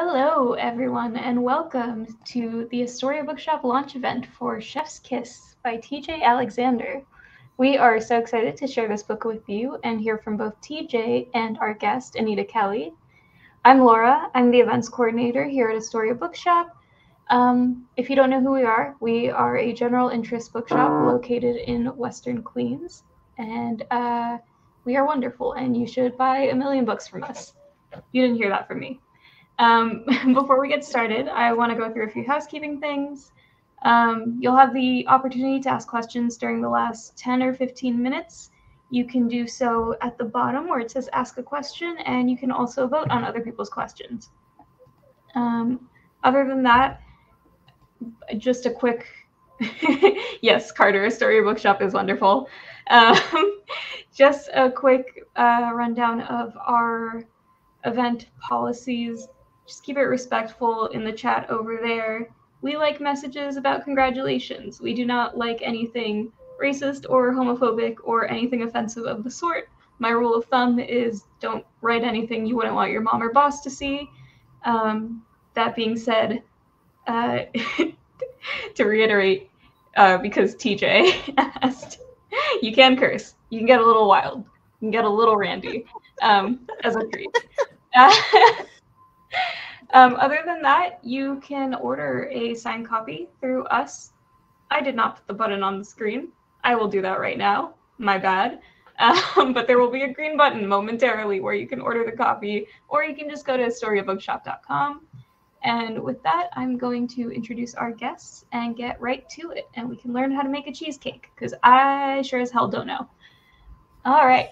Hello, everyone, and welcome to the Astoria Bookshop launch event for Chef's Kiss by TJ Alexander. We are so excited to share this book with you and hear from both TJ and our guest, Anita Kelly. I'm Laura. I'm the events coordinator here at Astoria Bookshop. Um, if you don't know who we are, we are a general interest bookshop located in Western Queens, and uh, we are wonderful, and you should buy a million books from us. You didn't hear that from me. Um, before we get started, I want to go through a few housekeeping things. Um, you'll have the opportunity to ask questions during the last 10 or 15 minutes. You can do so at the bottom where it says ask a question, and you can also vote on other people's questions. Um, other than that, just a quick yes, Carter, Astoria Bookshop is wonderful. Um, just a quick uh, rundown of our event policies just keep it respectful in the chat over there. We like messages about congratulations. We do not like anything racist or homophobic or anything offensive of the sort. My rule of thumb is don't write anything you wouldn't want your mom or boss to see. Um, that being said, uh, to reiterate, uh, because TJ asked, you can curse. You can get a little wild. You can get a little randy um, as a treat. Uh, um, other than that, you can order a signed copy through us. I did not put the button on the screen. I will do that right now. My bad. Um, but there will be a green button momentarily where you can order the copy, or you can just go to astoriabookshop.com. And with that, I'm going to introduce our guests and get right to it, and we can learn how to make a cheesecake because I sure as hell don't know. All right.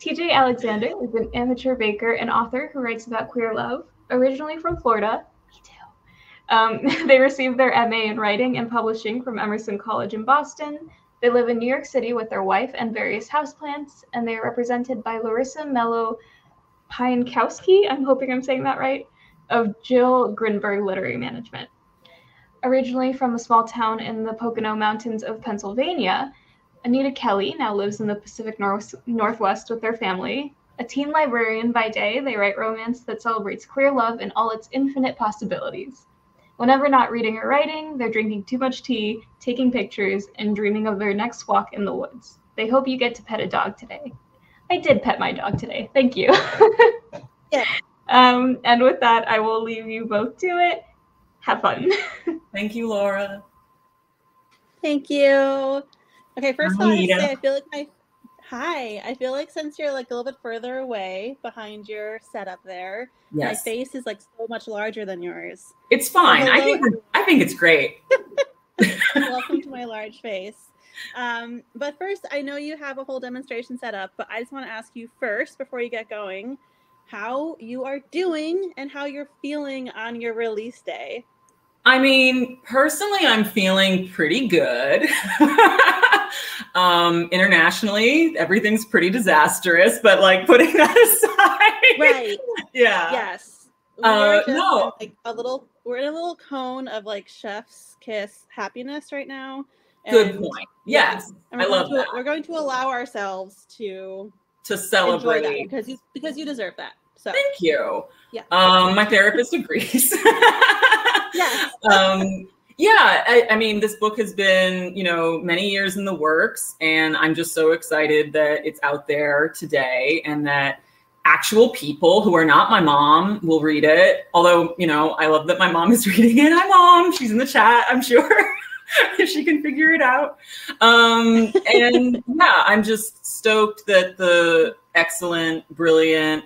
TJ Alexander is an amateur baker and author who writes about queer love, originally from Florida. Me too. Um, they received their MA in writing and publishing from Emerson College in Boston. They live in New York City with their wife and various houseplants, and they are represented by Larissa Melo Pienkowski. I'm hoping I'm saying that right, of Jill Grinberg Literary Management. Originally from a small town in the Pocono Mountains of Pennsylvania, Anita Kelly now lives in the Pacific North- Northwest with their family. A teen librarian by day, they write romance that celebrates queer love in all its infinite possibilities. Whenever not reading or writing, they're drinking too much tea, taking pictures, and dreaming of their next walk in the woods. They hope you get to pet a dog today. I did pet my dog today. Thank you. Yeah. Um, and with that, I will leave you both to it. Have fun. Thank you, Laura. Thank you. Okay, first of all, I have to Anita. say I feel like my hi. I feel like since you're like a little bit further away behind your setup there, my face is like so much larger than yours. it's fine. I think I think it's great. Welcome to my large face. Um, but first, I know you have a whole demonstration set up, but I just want to ask you first before you get going, how you are doing and how you're feeling on your release day. I mean, personally, I'm feeling pretty good. um, internationally, everything's pretty disastrous, but like putting that aside, Right. Yeah. Yes. Uh, We're no. in, like a little we're in a little cone of like chef's kiss happiness right now. Good point. Yes, and I we're going love to, that. We're going to allow ourselves to to celebrate. because you because you deserve that. So Thank you. Yeah. Um, my therapist agrees. Yes. um, yeah, I, I mean, this book has been, you know, many years in the works, and I'm just so excited that it's out there today and that actual people who are not my mom will read it. Although, you know, I love that my mom is reading it. Hi, mom. She's in the chat, I'm sure. If she can figure it out. Um, and yeah, I'm just stoked that the excellent, brilliant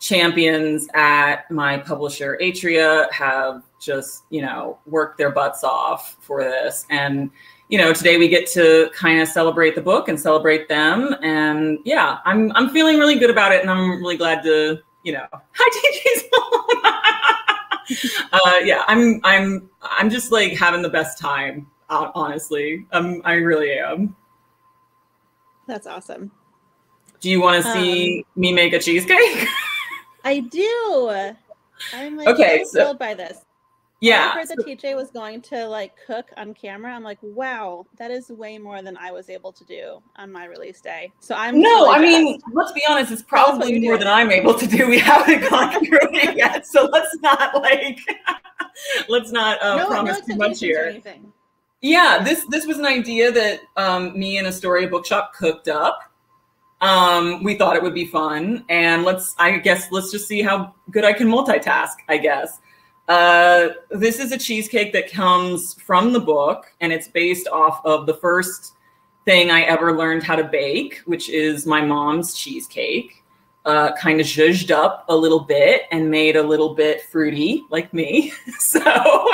champions at my publisher Atria have just, you know, worked their butts off for this. And, you know, today we get to kind of celebrate the book and celebrate them. And yeah, I'm I'm feeling really good about it and I'm really glad to, you know, hi mom. uh yeah, I'm I'm I'm just like having the best time, honestly. Um I really am. That's awesome. Do you want to see me make a cheesecake? I do. I'm like Okay, so thrilled by this. Yeah. I heard that TJ was going to like cook on camera. I'm like, wow, that is way more than I was able to do on my release day. So I'm no, totally I mean, let's be honest, it's Tell us what probably more doing. than I'm able to do. We haven't gone through it yet, so let's not like let's not uh, no, promise no too much here. Yeah, this this was an idea that um, me and Astoria Bookshop cooked up. Um, we thought it would be fun, and let's I guess let's just see how good I can multitask. I guess uh, this is a cheesecake that comes from the book, and it's based off of the first thing I ever learned how to bake, which is my mom's cheesecake. Uh, kind of zhuzhed up a little bit and made a little bit fruity, like me. so.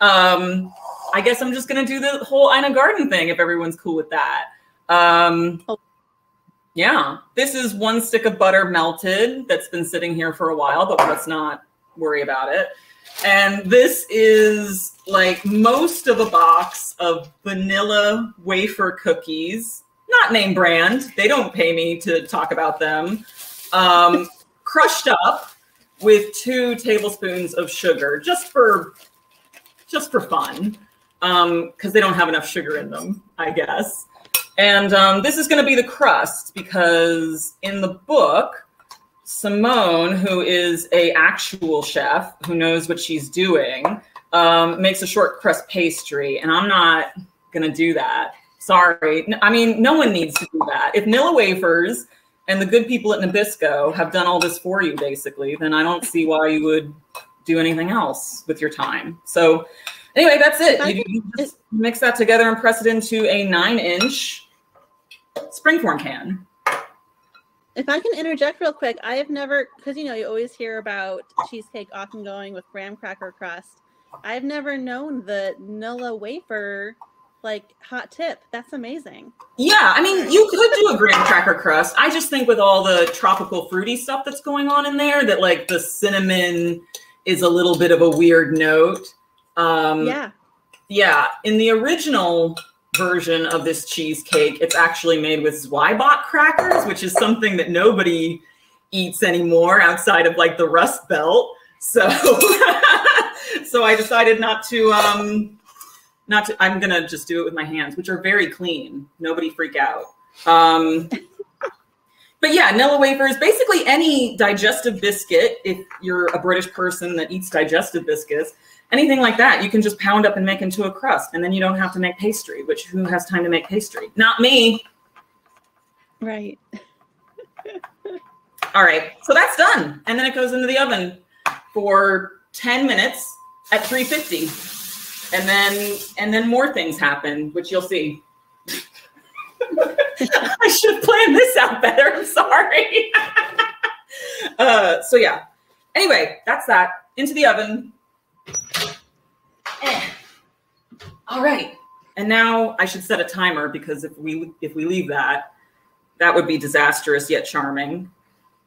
um I guess I'm just gonna do the whole Ina Garten thing if everyone's cool with that. Um, Oh. yeah, this is one stick of butter melted that's been sitting here for a while, but let's not worry about it. And this is like most of a box of vanilla wafer cookies, not name brand. They don't pay me to talk about them. Um, crushed up with two tablespoons of sugar, just for just for fun because they don't have enough sugar in them, I guess. And um, this is going to be the crust because in the book, Simone, who is a actual chef who knows what she's doing, um, makes a short crust pastry, and I'm not going to do that. Sorry. I mean, no one needs to do that. If Nilla Wafers and the good people at Nabisco have done all this for you, basically, then I don't see why you would do anything else with your time. So, anyway, that's it. You, you just mix that together and press it into a nine inch springform can. If I can interject real quick, I have never, because you know, you always hear about cheesecake often going with graham cracker crust. I've never known the Nilla wafer like hot tip. That's amazing. Yeah, I mean, you could do a graham cracker crust. I just think with all the tropical fruity stuff that's going on in there, that like the cinnamon is a little bit of a weird note. Um, yeah. Yeah, in the original version of this cheesecake, it's actually made with Zwieback crackers, which is something that nobody eats anymore outside of like the Rust Belt. So, so I decided not to. Um, not to. I'm gonna just do it with my hands, which are very clean. Nobody freak out. Um, but yeah, Nilla wafers, basically any digestive biscuit. If you're a British person that eats digestive biscuits, anything like that, you can just pound up and make into a crust, and then you don't have to make pastry. Which who has time to make pastry? Not me. Right. All right, so that's done, and then it goes into the oven for 10 minutes at 350, and then and then more things happen, which you'll see. I should plan this out better. I'm sorry. uh, so yeah. Anyway, that's that. Into the oven. All right. And now I should set a timer because if we if we leave that, that would be disastrous yet charming.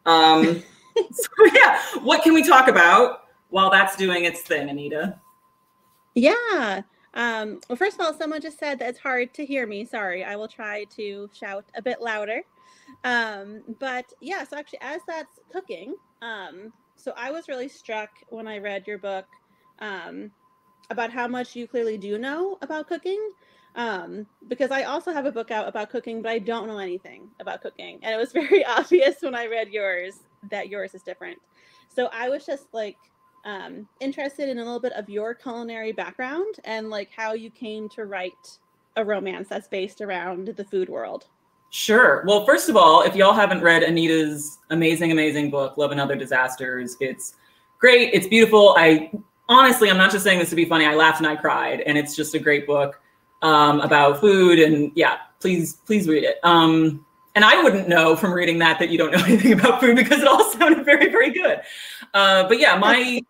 Um, so yeah, what can we talk about while that's doing its thing, Anita? Yeah. Um, well, first of all, someone just said that it's hard to hear me. Sorry, I will try to shout a bit louder. Um, but yeah, so actually, as that's cooking, um, so I was really struck when I read your book um, about how much you clearly do know about cooking. Um, because I also have a book out about cooking, but I don't know anything about cooking. And it was very obvious when I read yours that yours is different. So I was just like, um, interested in a little bit of your culinary background and like how you came to write a romance that's based around the food world. Sure. Well, first of all, if y'all haven't read Anita's amazing, amazing book, Love and Other Disasters, it's great. It's beautiful. I honestly, I'm not just saying this to be funny. I laughed and I cried, and it's just a great book um, about food. And yeah, please, please read it. Um, and I wouldn't know from reading that that you don't know anything about food because it all sounded very, very good. Uh, but yeah, my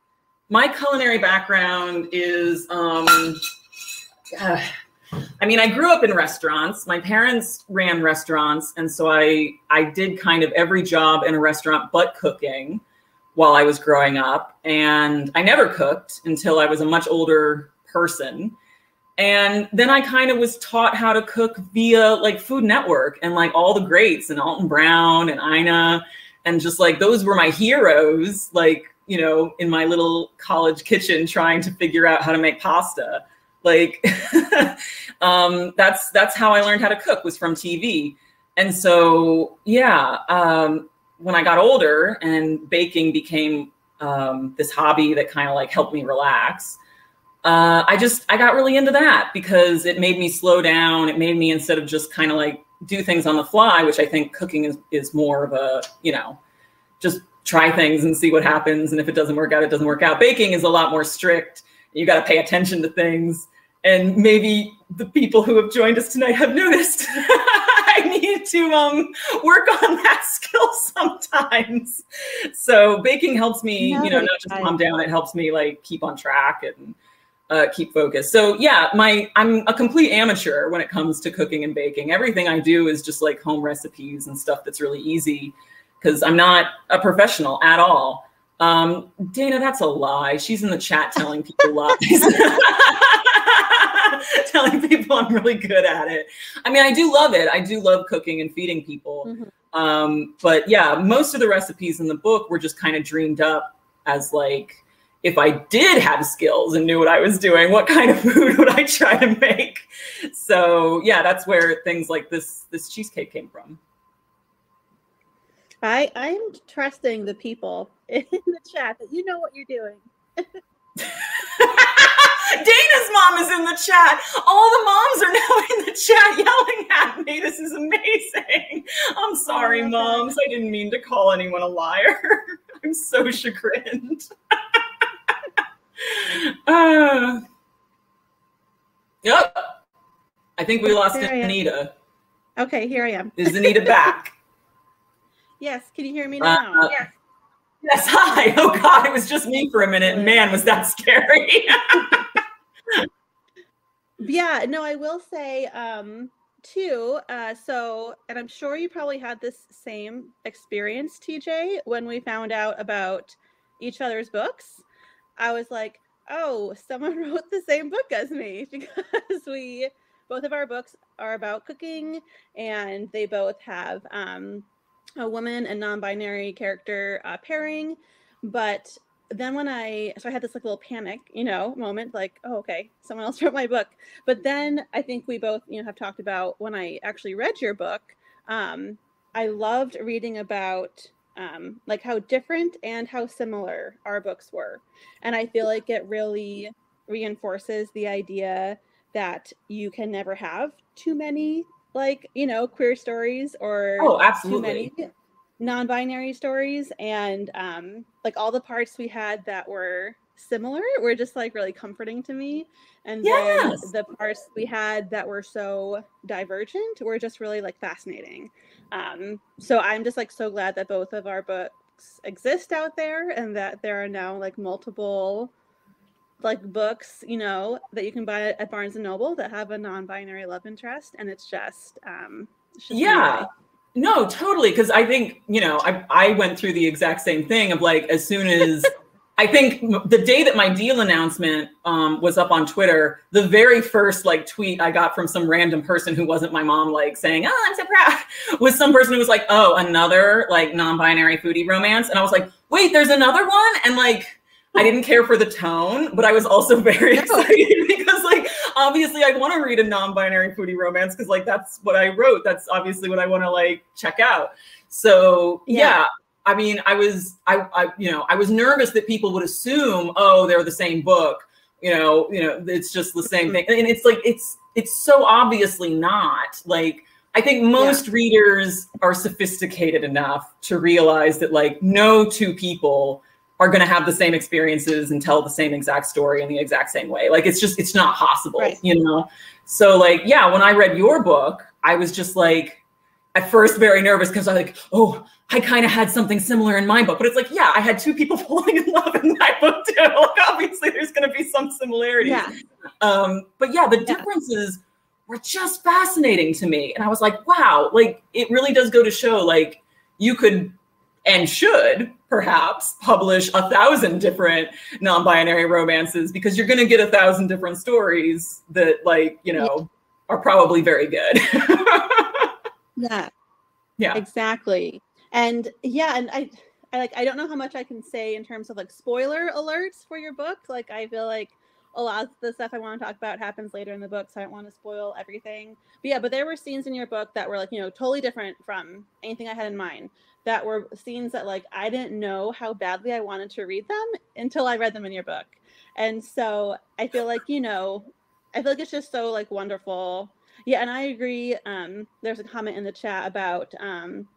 my culinary background is. Um, uh, I mean, I grew up in restaurants. My parents ran restaurants, and so I I did kind of every job in a restaurant but cooking while I was growing up. And I never cooked until I was a much older person. And then I kind of was taught how to cook via like Food Network and like all the greats and Alton Brown and Ina and just like those were my heroes like you know, in my little college kitchen trying to figure out how to make pasta. Like um, that's that's how I learned how to cook was from TV. And so yeah, um, when I got older and baking became um, this hobby that kind of like helped me relax. Uh, I just I got really into that because it made me slow down. It made me instead of just kind of like do things on the fly, which I think cooking is is more of a you know just try things and see what happens. And if it doesn't work out, it doesn't work out. Baking is a lot more strict. You got to pay attention to things. And maybe the people who have joined us tonight have noticed to um, work on that skill sometimes. So baking helps me, no, you know, not just calm down. It helps me like keep on track and uh, keep focused. So yeah, my I'm a complete amateur when it comes to cooking and baking. Everything I do is just like home recipes and stuff that's really easy because I'm not a professional at all. Um, Dana, that's a lie. She's in the chat telling people lies. telling people I'm really good at it. I mean, I do love it. I do love cooking and feeding people. Mm-hmm. Um, but yeah, most of the recipes in the book were just kind of dreamed up as like, if I did have skills and knew what I was doing, what kind of food would I try to make? So yeah, that's where things like this this cheesecake came from. I I'm trusting the people in the chat that you know what you're doing. Dana's mom is in the chat. All the moms are now in the chat yelling at me. This is amazing. I'm sorry, oh, moms. I didn't mean to call anyone a liar. I'm so chagrined. uh, yep. I think we lost Anita. Okay, here I am. Is Anita back? Yes. Can you hear me now? Uh, yes. Yes. Hi. Oh God, it was just me for a minute. Man, was that scary. yeah. No, I will say um, too. Uh, so, and I'm sure you probably had this same experience, TJ, when we found out about each other's books. I was like, oh, someone wrote the same book as me because we both of our books are about cooking and they both have um, a woman and non-binary character uh, pairing. But then when i so i had this like little panic you know moment like oh okay someone else wrote my book. But then i think we both you know have talked about when i actually read your book um, i loved reading about um, like how different and how similar our books were. And i feel like it really reinforces the idea that you can never have too many like you know queer stories or oh absolutely too many non-binary stories. And um like all the parts we had that were similar were just like really comforting to me. And yes. then the parts we had that were so divergent were just really like fascinating. Um so i'm just like so glad that both of our books exist out there and that there are now like multiple like books, you know, that you can buy at Barnes and Noble that have a non-binary love interest, and it's just, um, it's just yeah. No, totally. Because I think you know, I I went through the exact same thing of like as soon as. I think the day that my deal announcement um, was up on Twitter, the very first like tweet I got from some random person who wasn't my mom, like saying, "Oh, I'm so proud," was some person who was like, "Oh, another like non-binary foodie romance," and I was like, "Wait, there's another one," and like I didn't care for the tone, but I was also very excited because, like, obviously, I want to read a non-binary foodie romance because, like, that's what I wrote. That's obviously what I want to like check out. So yeah. yeah. I mean, I was, I, I, you know, I was nervous that people would assume, oh, they're the same book. You know, you know, it's just the same mm-hmm. thing, and it's like it's it's so obviously not. Like, I think most yeah. readers are sophisticated enough to realize that, like, no two people are going to have the same experiences and tell the same exact story in the exact same way. Like it's just it's not possible, right. you know. So like yeah, when I read your book, I was just like at first very nervous because I like, oh, I kind of had something similar in my book. But it's like, yeah, I had two people falling in love in my book too. Like obviously there's gonna be some similarities. Yeah. Um, but yeah, the yeah. differences were just fascinating to me. And I was like, wow, like it really does go to show like you could and should perhaps publish a thousand different non-binary romances because you're going to get a thousand different stories that like you know yeah. are probably very good yeah yeah exactly and yeah and i I like I don't know how much I can say in terms of like spoiler alerts for your book. Like I feel like a lot of the stuff I want to talk about happens later in the book, so I don't want to spoil everything. But yeah, but there were scenes in your book that were like, you know, totally different from anything I had in mind. That were scenes that like I didn't know how badly I wanted to read them until I read them in your book. And so I feel like, you know, I feel like it's just so like wonderful. Yeah, and I agree. Um, there's a comment in the chat about um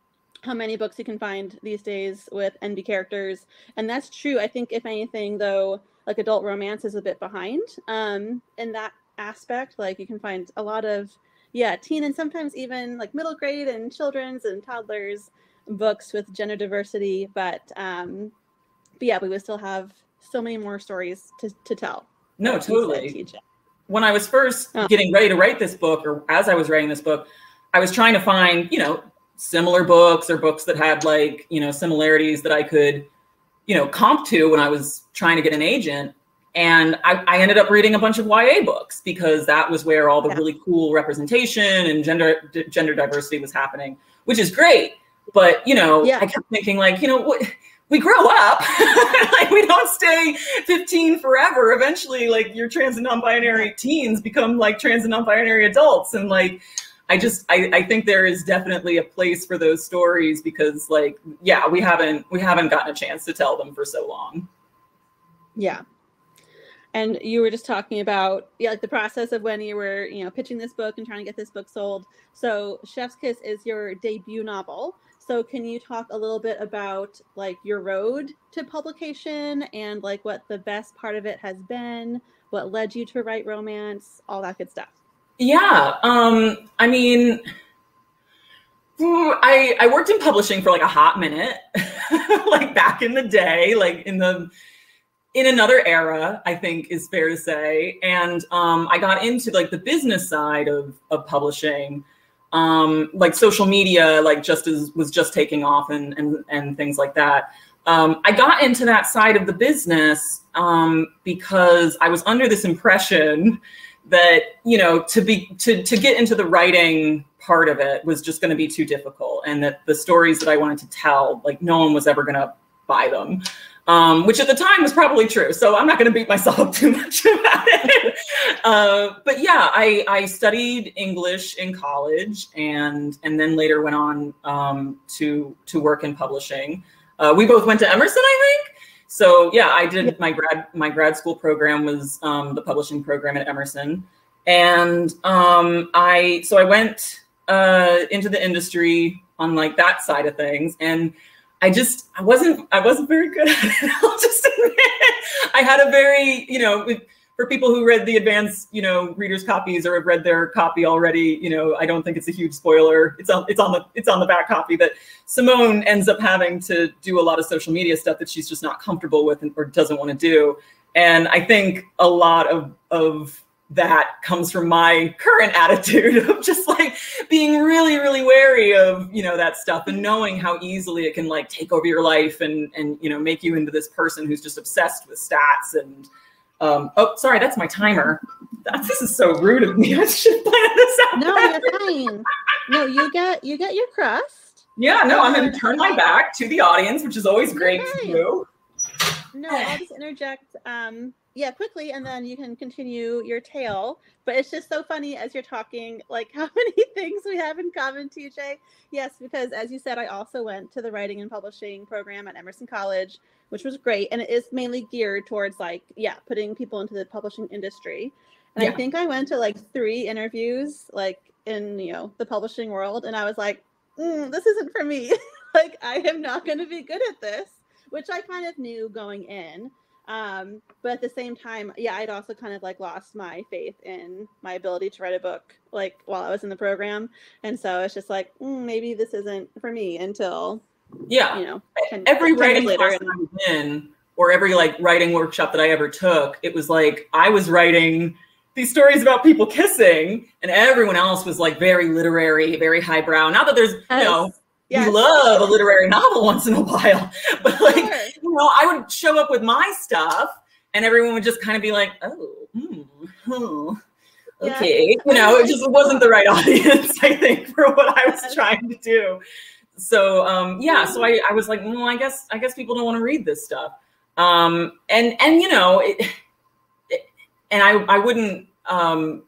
how many books you can find these days with NB characters. And that's true. I think if anything though, like adult romance is a bit behind um, in that aspect. Like you can find a lot of yeah, teen and sometimes even like middle grade and children's and toddlers books with gender diversity, but um, but yeah, we would still have so many more stories to, to tell. No, totally. When I was first oh. getting ready to write this book, or as I was writing this book, I was trying to find, you know, similar books or books that had like, you know, similarities that I could you know, comp to when I was trying to get an agent. And I, I ended up reading a bunch of YA books because that was where all the yeah. really cool representation and gender d- gender diversity was happening, which is great. But you know, yeah. I kept thinking like, you know, what we grow up like we don't stay 15 forever eventually like your trans and non-binary teens become like trans and non-binary adults and like I just I, I think there is definitely a place for those stories because like yeah we haven't we haven't gotten a chance to tell them for so long. Yeah. And you were just talking about yeah like the process of when you were you know pitching this book and trying to get this book sold. So Chef's Kiss is your debut novel. So can you talk a little bit about like your road to publication and like what the best part of it has been, what led you to write romance, all that good stuff? Yeah. Um, I mean, I I worked in publishing for like a hot minute, like back in the day, like in the in another era, I think is fair to say. And um, I got into like the business side of of publishing, um, like social media, like just as was just taking off and and and things like that. Um, I got into that side of the business um, because I was under this impression that you know to be to to get into the writing part of it was just going to be too difficult and that the stories that i wanted to tell like no one was ever going to buy them um, which at the time was probably true so i'm not going to beat myself up too much about it. Uh, but yeah I, I studied english in college and and then later went on um, to to work in publishing. Uh, we both went to emerson i think. So yeah, I did my grad my grad school program was um, the publishing program at Emerson, and um, I so I went uh, into the industry on like that side of things, and I just I wasn't I wasn't very good at it. I'll just admit I had a very you know for people who read the advanced, you know, readers copies or have read their copy already, you know, I don't think it's a huge spoiler. It's on it's on the it's on the back copy that Simone ends up having to do a lot of social media stuff that she's just not comfortable with and, or doesn't want to do. And I think a lot of of that comes from my current attitude of just like being really really wary of you know that stuff and knowing how easily it can like take over your life and and you know make you into this person who's just obsessed with stats and um, oh, sorry, that's my timer. That, this is so rude of me. I should plan this out. No, better. you're fine. No, you get you get your crust. Yeah, no, I'm gonna turn my back to the audience, which is always great to do. No, I'll just interject. Um, yeah, quickly, and then you can continue your tale. But it's just so funny as you're talking, like how many things we have in common, TJ. Yes, because as you said, I also went to the writing and publishing program at Emerson College, which was great, and it is mainly geared towards like, yeah, putting people into the publishing industry. And yeah. I think I went to like three interviews, like in you know the publishing world, and I was like, mm, this isn't for me. like I am not going to be good at this, which I kind of knew going in. Um, but at the same time, yeah, I'd also kind of like lost my faith in my ability to write a book like while I was in the program. And so it's just like, mm, maybe this isn't for me until, yeah, you know, 10, every 10 writing later. class I was in or every like writing workshop that I ever took, it was like I was writing these stories about people kissing and everyone else was like very literary, very highbrow. Not that there's, yes. you know, Yes. We love a literary novel once in a while, but like sure. Know, I would show up with my stuff, and everyone would just kind of be like, "Oh, mm, okay," yeah. you know, it just wasn't the right audience, I think, for what I was trying to do. so um, yeah, so I, I was like, well, I guess I guess people don't want to read this stuff. Um, and and you know, it, it, and I I wouldn't um,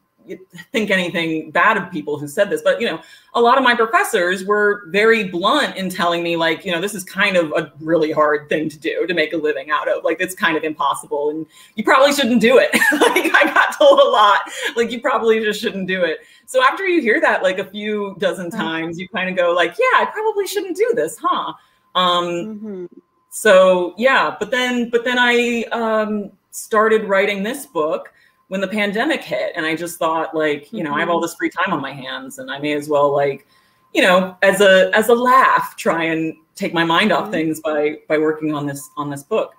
think anything bad of people who said this, but you know, a lot of my professors were very blunt in telling me, like, you know, this is kind of a really hard thing to do to make a living out of. Like, it's kind of impossible, and you probably shouldn't do it. like, I got told a lot, like, you probably just shouldn't do it. So after you hear that like a few dozen times, you kind of go, like, yeah, I probably shouldn't do this, huh? Um, mm-hmm. So yeah, but then, but then I um, started writing this book when the pandemic hit and i just thought like you know mm-hmm. i have all mm-hmm. this free time on my hands and i may as well like you know as a as a laugh try and take my mind off mm-hmm. things by by working on this on this book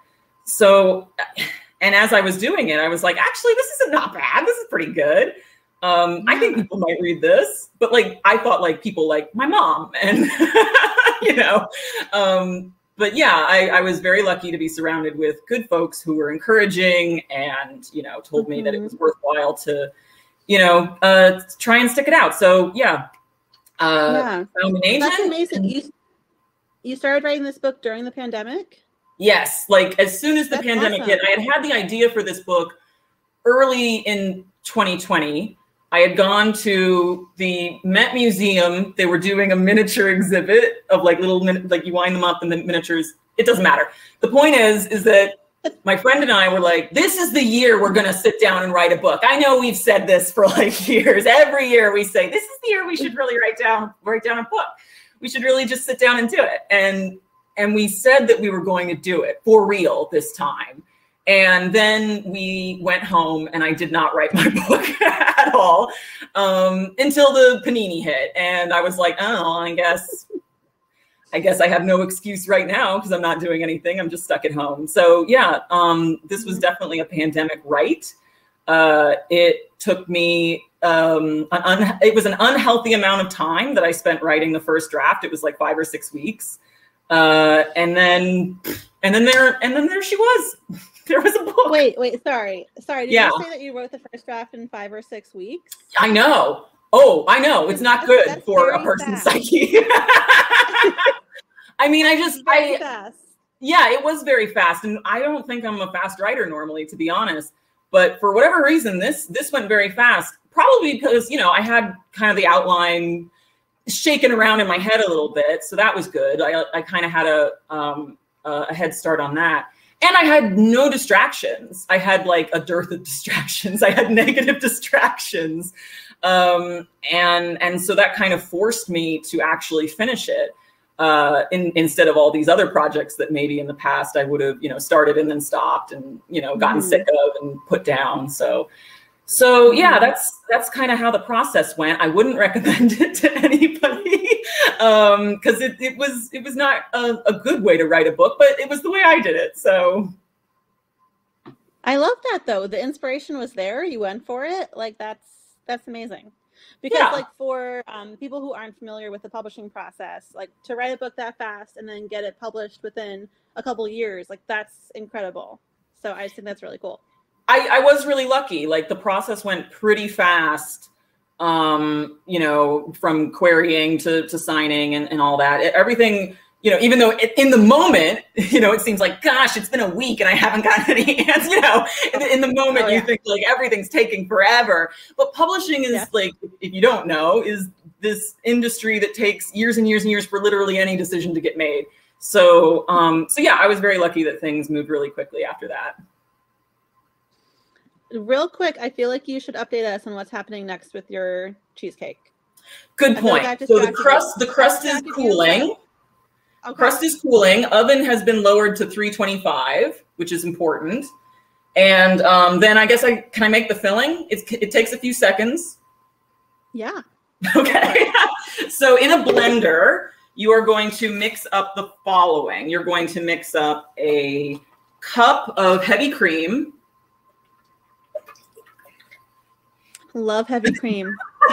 so and as i was doing it i was like actually this is not bad this is pretty good um, yeah. I think people might read this, but like I thought like people like my mom and you know, um, but yeah, I, I, was very lucky to be surrounded with good folks who were encouraging and you know told mm-hmm. me that it was mm-hmm. worthwhile to, you know, uh, try and stick it out. So yeah, uh, yeah, that's amazing. You you started writing this book during the pandemic. Yes, like as soon as the that's pandemic awesome. hit, I had had the idea for this book early in 2020 I had gone to the Met Museum. They were doing a miniature exhibit of like little, like you wind them up and the miniatures. It doesn't matter. The point is, is that my friend and I were like, this is the year we're going to sit down and write a book. I know we've said this for like years. Every year we say, this is the year we should really write down, write down a book. We should really just sit down and do it. And, and we said that we were going to do it for real this time. And then we went home, and I did not write my book at all um, until the panini hit. And I was like, oh, I guess, I guess I have no excuse right now because I'm not doing anything. I'm just stuck at home. So yeah, um, this was mm-hmm. definitely a pandemic write. Uh, it took me um, un- it was an unhealthy amount of time that I spent writing the first draft. It was like five or six weeks, uh, and then and then there and then there she was. There was a book. Wait, wait, sorry. Sorry. Did yeah. you say that you wrote the first draft in five or six weeks? I know. Oh, I know. It's not good that's for a person's fast. psyche. I mean, I just I fast. Yeah, it was very fast. And I don't think I'm a fast writer normally, to be honest. But for whatever reason, this this went very fast. Probably because, you know, I had kind of the outline shaken around in my head a little bit. So that was good. I, I kind of had a um, a head start on that and I had no distractions. I had like a dearth of distractions. I had negative distractions. Um, and and so that kind of forced me to actually finish it uh, in, instead of all these other projects that maybe in the past I would have you know started and then stopped and you know gotten mm. sick of and put down. So so yeah, that's that's kind of how the process went. I wouldn't recommend it to anybody because um, it, it was it was not a, a good way to write a book, but it was the way I did it. So I love that though. The inspiration was there. You went for it. Like that's that's amazing. Because yeah. like for um, people who aren't familiar with the publishing process, like to write a book that fast and then get it published within a couple years, like that's incredible. So I just think that's really cool. I, I was really lucky. Like the process went pretty fast. Um, you know, from querying to, to signing and, and all that. Everything, you know, even though it, in the moment, you know, it seems like, gosh, it's been a week and I haven't gotten any answers. You know, in, in the moment, oh, yeah. you think like everything's taking forever. But publishing is yeah. like, if you don't know, is this industry that takes years and years and years for literally any decision to get made. So, um, so yeah, I was very lucky that things moved really quickly after that real quick, I feel like you should update us on what's happening next with your cheesecake. Good point. Like so the crust, the crust is cooling. Okay. Crust is cooling. Oven has been lowered to 325, which is important. And um, then I guess I can I make the filling. It's, it takes a few seconds. Yeah. Okay. so in a blender, you are going to mix up the following. You're going to mix up a cup of heavy cream, Love heavy cream.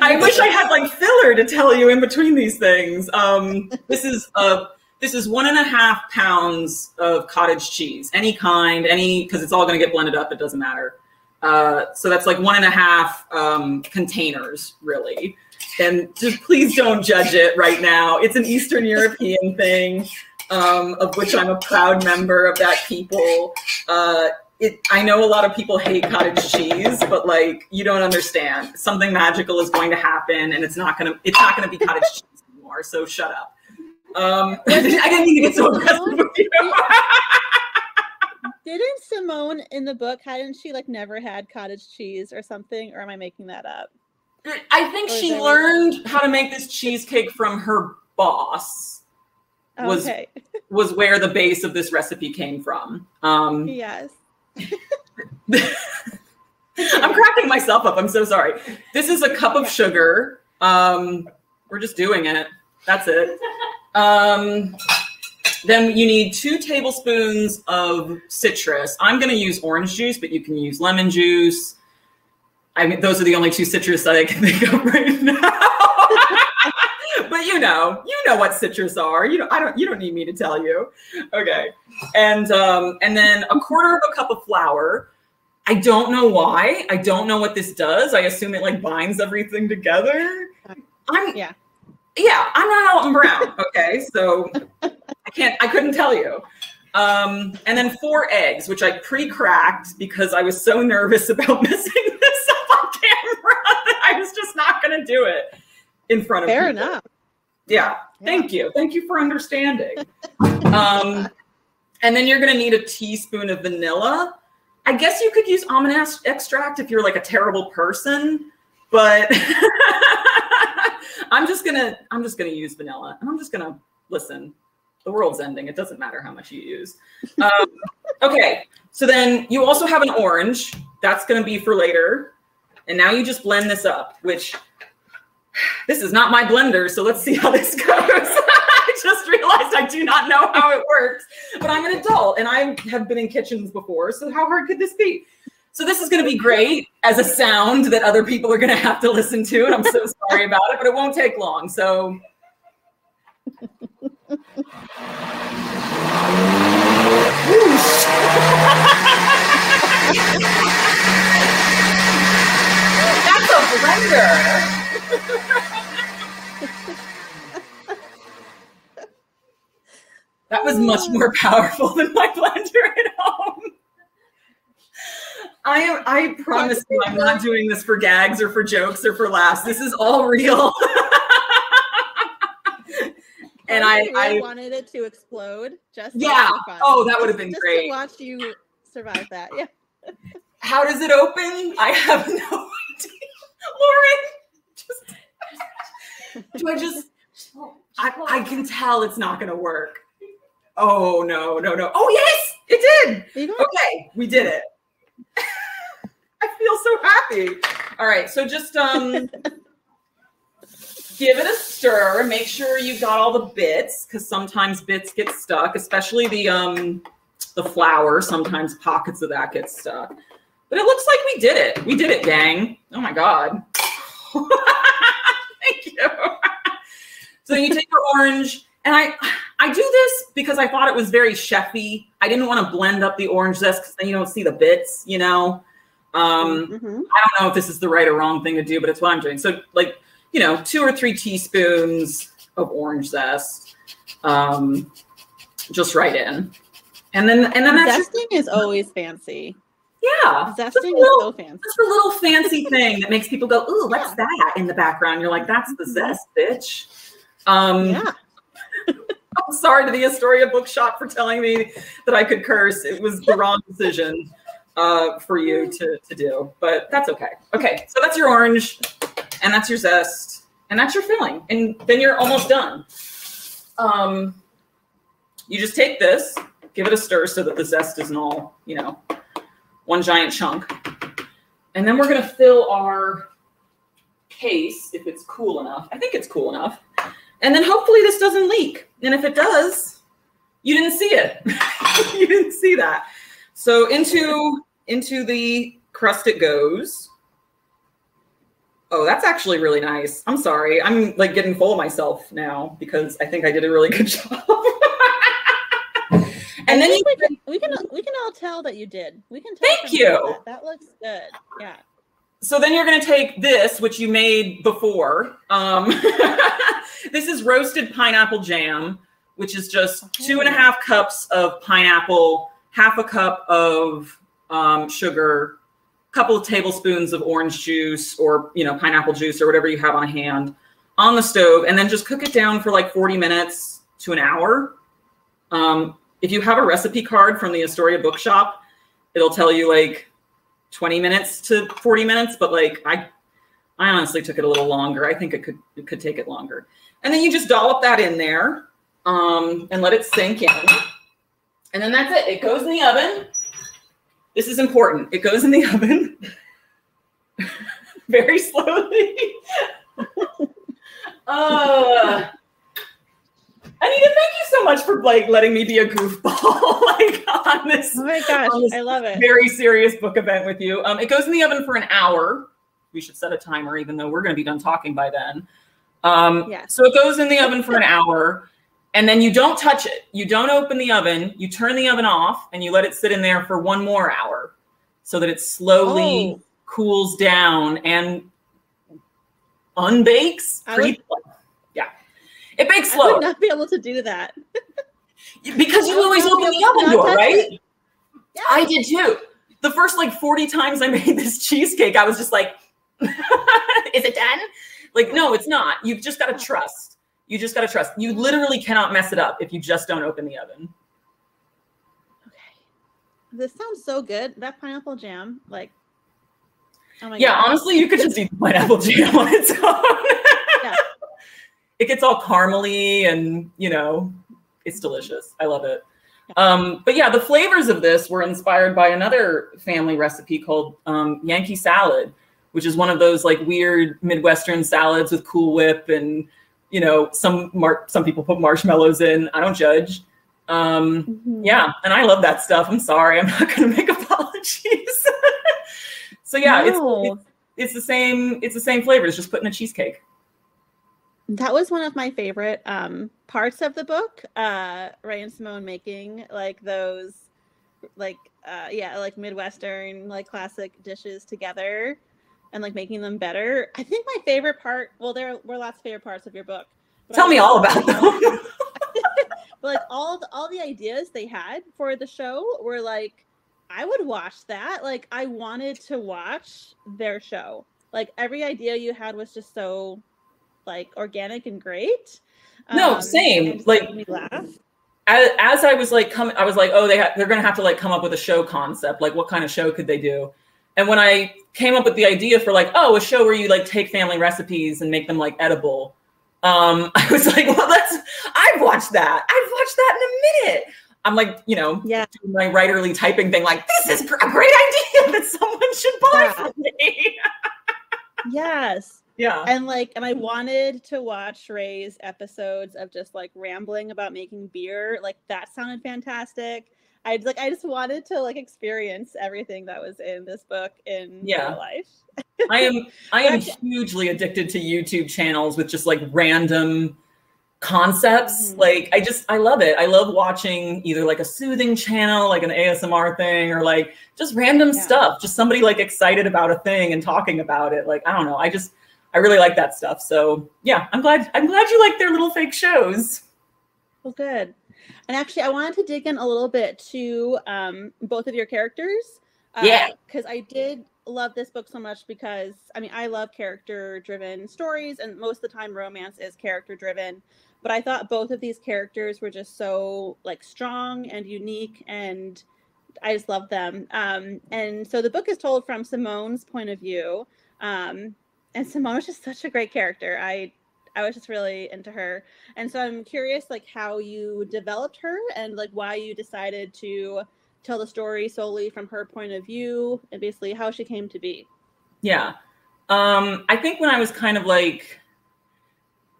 I wish I had like filler to tell you in between these things. Um, this is uh, this is one and a half pounds of cottage cheese, any kind, any because it's all going to get blended up. It doesn't matter. Uh, so that's like one and a half um, containers, really. and just please don't judge it right now. It's an Eastern European thing, um, of which I'm a proud member of that people. Uh, it, I know a lot of people hate cottage cheese, but like you don't understand. Something magical is going to happen, and it's not gonna it's not gonna be cottage cheese anymore. So shut up. Um, I didn't mean to get so aggressive with you. Didn't Simone in the book hadn't she like never had cottage cheese or something? Or am I making that up? I think Or she learned how to make this cheesecake from her boss. Was- Okay. Was where the base of this recipe came from. Um, Yes. I'm cracking myself up. I'm so sorry. This is a cup of sugar. Um, we're just doing it. That's it. Um, then you need two tablespoons of citrus. I'm going to use orange juice, but you can use lemon juice. I mean, those are the only two citrus that I can think of right now. But you know, you know what citrus are. You know, I don't. You don't need me to tell you. Okay, and um, and then a quarter of a cup of flour. I don't know why. I don't know what this does. I assume it like binds everything together. I'm Yeah. yeah. I'm not Alton Brown. Okay, so I can't. I couldn't tell you. Um, and then four eggs, which I pre-cracked because I was so nervous about messing this up on camera that I was just not going to do it in front of Fair people. enough. Yeah. Thank you. Thank you for understanding. um, and then you're going to need a teaspoon of vanilla. I guess you could use almond ex- extract if you're like a terrible person, but I'm just gonna I'm just gonna use vanilla, and I'm just gonna listen. The world's ending. It doesn't matter how much you use. Um, okay, so then you also have an orange. That's gonna be for later. And now you just blend this up, which this is not my blender, so let's see how this goes. I just realized I do not know how it works, but I'm an adult and I have been in kitchens before, so how hard could this be? So this is going to be great as a sound that other people are going to have to listen to, and I'm so sorry about it, but it won't take long. So. That's a blender. That was much more powerful than my blender at home. I am I promise you I'm not doing this for gags or for jokes or for laughs. This is all real. and I, really I wanted it to explode just Yeah. Oh, that would have been just great. to watch you survive that. Yeah. how does it open? I have no idea. Lauren, just do I just I, I can tell it's not gonna work. Oh no, no, no. Oh yes, it did. Okay, we did it. I feel so happy. All right, so just um give it a stir. Make sure you got all the bits because sometimes bits get stuck, especially the um the flour. Sometimes pockets of that get stuck. But it looks like we did it. We did it, gang. Oh my god. Thank you. so you take your orange, and I I do this because I thought it was very chefy. I didn't want to blend up the orange zest because then you don't see the bits, you know. Um, Mhm. I don't know if this is the right or wrong thing to do, but it's what I'm doing. So, like, you know, two or three teaspoons of orange zest, um, just right in, and then and then that's just, is always fancy. Yeah, just a is little, so fancy. just a little fancy thing that makes people go, "Ooh, what's that?" In the background, you're like, "That's the zest, bitch." Um, Yeah. I'm sorry to the Astoria Bookshop for telling me that I could curse. It was the wrong decision uh, for you to, to do, but that's okay. Okay, so that's your orange, and that's your zest, and that's your filling, and then you're almost done. Um, you just take this, give it a stir so that the zest isn't all, you know, one giant chunk, and then we're gonna fill our case if it's cool enough. I think it's cool enough. And then hopefully this doesn't leak. And if it does, you didn't see it. you didn't see that. So into into the crust it goes. Oh, that's actually really nice. I'm sorry. I'm like getting full of myself now because I think I did a really good job. And then you we can, we can we can all tell that you did. We can tell. Thank you. That. that looks good. Yeah. so then you're going to take this, which you made before. Um, this is roasted pineapple jam, which is just two and a half cups of pineapple, half a cup of um, sugar, a couple of tablespoons of orange juice or you know pineapple juice or whatever you have on hand on the stove, and then just cook it down for like 40 minutes to an hour. Um, if you have a recipe card from the Astoria Bookshop, it'll tell you like 20 minutes to 40 minutes, but like I I honestly took it a little longer. I think it could it could take it longer. And then you just dollop that in there um, and let it sink in. And then that's it. It goes in the oven. This is important. It goes in the oven very slowly. uh, Anita, thank you so much for like letting me be a goofball like on this. Oh my gosh, I love it. Very serious book event with you. Um, it goes in the oven for an hour. We should set a timer, even though we're going to be done talking by then. Um, Yeah. So it goes in the oven for an hour, and then you don't touch it. You don't open the oven. You turn the oven off, and you let it sit in there for one more hour, so that it slowly Oh. cools down and unbakes. Pre- it bakes slow. I would not be able to do that. because you always open the oven door, right? it. I did too. The first like 40 times I made this cheesecake, I was just like, is it done? Like, no, it's not. You've just got to oh. trust. You just got to trust. You literally cannot mess it up if you just don't open the oven. Okay. This sounds so good. That pineapple jam, like, oh my yeah, god. honestly, you could just eat the pineapple jam on its own. It gets all caramely and, you know, it's delicious. I love it. Um, but yeah, the flavors of this were inspired by another family recipe called um, Yankee salad, which is one of those like weird Midwestern salads with Cool Whip and you know some mar- some people put marshmallows in. I don't judge. Um, Mhm. yeah, and I love that stuff. I'm sorry, I'm not going to make apologies. so yeah, it's, No. it's it's the same. It's the same flavors, just put in a cheesecake. That was one of my favorite um, parts of the book. Uh, Ray and Simone making like those, like uh, yeah, like Midwestern like classic dishes together, and like making them better. I think my favorite part. Well, there were lots of favorite parts of your book. Tell me all about them. but like all the, all the ideas they had for the show were like I would watch that. Like I wanted to watch their show. Like every idea you had was just so like organic and great. No, Um, same. Like- made me laugh. as, as I was like coming, I was like, oh, they ha- they're gonna have to like come up with a show concept. Like, what kind of show could they do? And when I came up with the idea for like, oh, a show where you like take family recipes and make them like edible, um, I was like, well, that's I've watched that. I've watched that in a minute. I'm like, you know, Yeah. doing my writerly typing thing. Like, this is a great idea that someone should buy Yeah. from me. Yes. Yeah. And like and I wanted to watch Ray's episodes of just like rambling about making beer. Like that sounded fantastic. I like I just wanted to like experience everything that was in this book in Yeah. real life. I am I am hugely addicted to YouTube channels with just like random concepts. Mhm. Like I just I love it. I love watching either like a soothing channel, like an ASMR thing, or like just random Yeah. stuff. Just somebody like excited about a thing and talking about it. Like I don't know. I just I really like that stuff. So yeah, I'm glad I'm glad you like their little fake shows. Well, good. And actually, I wanted to dig in a little bit to um, both of your characters. Uh, Yeah. Because I did love this book so much because, I mean, I love character driven stories, and most of the time, romance is character driven. But I thought both of these characters were just so like strong and unique, and I just love them. Um, and so the book is told from Simone's point of view. Um, and Simone was just such a great character. I I was just really into her. And so I'm curious like how you developed her and like why you decided to tell the story solely from her point of view and basically how she came to be. Yeah. Um, I think when I was kind of like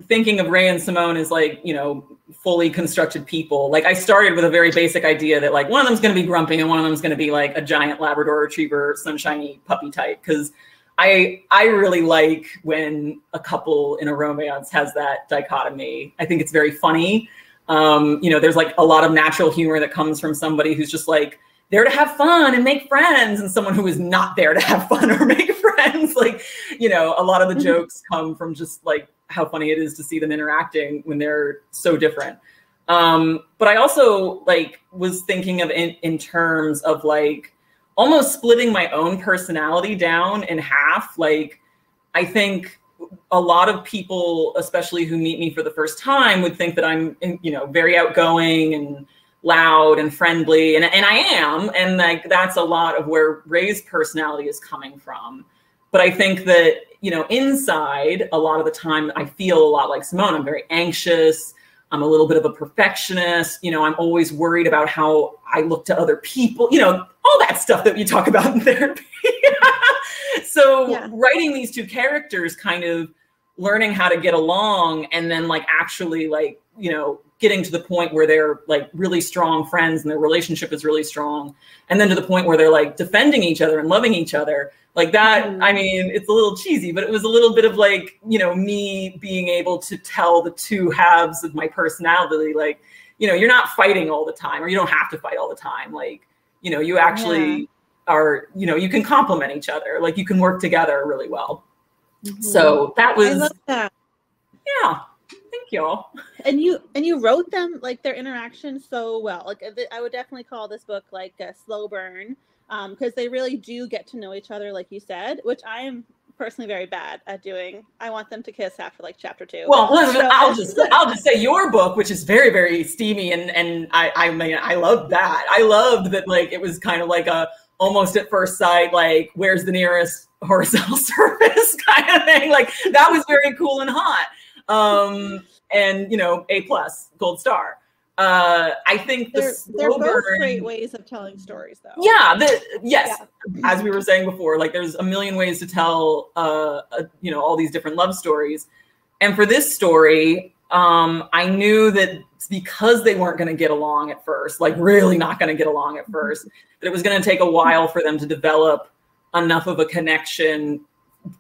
thinking of Ray and Simone as like, you know, fully constructed people, like I started with a very basic idea that like one of them's going to be grumpy and one of them's going to be like a giant Labrador retriever, sunshiny puppy type. Cause I, I really like when a couple in a romance has that dichotomy. I think it's very funny. Um, you know, there's like a lot of natural humor that comes from somebody who's just like there to have fun and make friends and someone who is not there to have fun or make friends. Like, you know, a lot of the jokes come from just like how funny it is to see them interacting when they're so different. Um, but I also like was thinking of in, in terms of like almost splitting my own personality down in half. Like, I think a lot of people, especially who meet me for the first time, would think that I'm, you know, very outgoing and loud and friendly, and and I am, and like that's a lot of where Ray's personality is coming from. But I think that you know, inside, a lot of the time, I feel a lot like Simone. I'm very anxious. I'm a little bit of a perfectionist. You know, I'm always worried about how I look to other people. You know, all that stuff that you talk about in therapy. so yeah. writing these two characters kind of learning how to get along and then like actually like you know getting to the point where they're like really strong friends and their relationship is really strong and then to the point where they're like defending each other and loving each other like that mm-hmm. i mean it's a little cheesy but it was a little bit of like you know me being able to tell the two halves of my personality like you know you're not fighting all the time or you don't have to fight all the time like you know you actually yeah are you know you can complement each other like you can work together really well mm-hmm. so that was that. yeah thank you and you and you wrote them like their interaction so well like i would definitely call this book like a slow burn um because they really do get to know each other like you said which i am personally very bad at doing. I want them to kiss after like chapter two. Well, so, I'll just I'll just say your book, which is very very steamy, and and I I mean I love that. I loved that like it was kind of like a almost at first sight, like, where's the nearest horizontal surface kind of thing. Like that was very cool and hot. Um, and you know, A plus, gold star. Uh, I think the they're, they're both burn, great ways of telling stories, though. Yeah, the, yes, yeah. as we were saying before, like there's a million ways to tell, uh, a, you know, all these different love stories. And for this story, um, I knew that because they weren't going to get along at first, like really not going to get along at first, that it was going to take a while for them to develop enough of a connection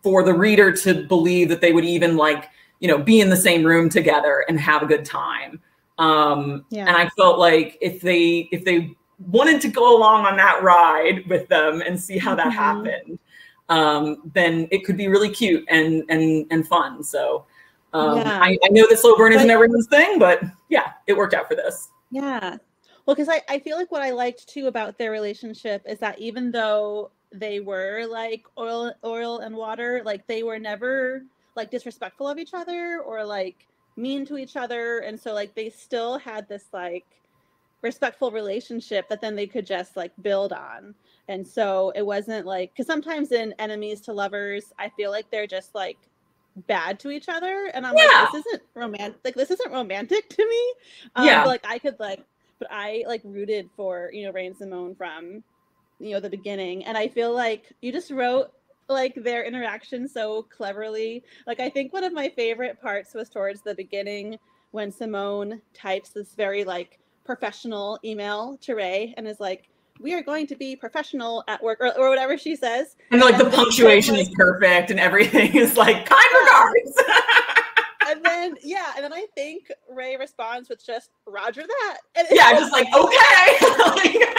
for the reader to believe that they would even like, you know, be in the same room together and have a good time. Um, yeah. And I felt like if they if they wanted to go along on that ride with them and see how that mm-hmm. happened, um, then it could be really cute and and and fun. So um, yeah. I, I, know that slow burn isn't everyone's thing, but yeah, it worked out for this. Yeah. Well, because I, I feel like what I liked too about their relationship is that even though they were like oil oil and water, like they were never like disrespectful of each other or like mean to each other. And so like they still had this like respectful relationship that then they could just like build on. And so it wasn't like because sometimes in enemies to lovers, I feel like they're just like bad to each other and i'm yeah. like this isn't romantic like this isn't romantic to me. Um, yeah. like i could like but i like rooted for you know Ray and simone from you know the beginning and i feel like you just wrote like their interaction so cleverly. Like i think one of my favorite parts was towards the beginning when simone types this very like professional email to ray and is like we are going to be professional at work or, or whatever she says. And like the punctuation is perfect and everything is like kind regards. and then yeah, and then I think Ray responds with just Roger that. And yeah, just like okay. like,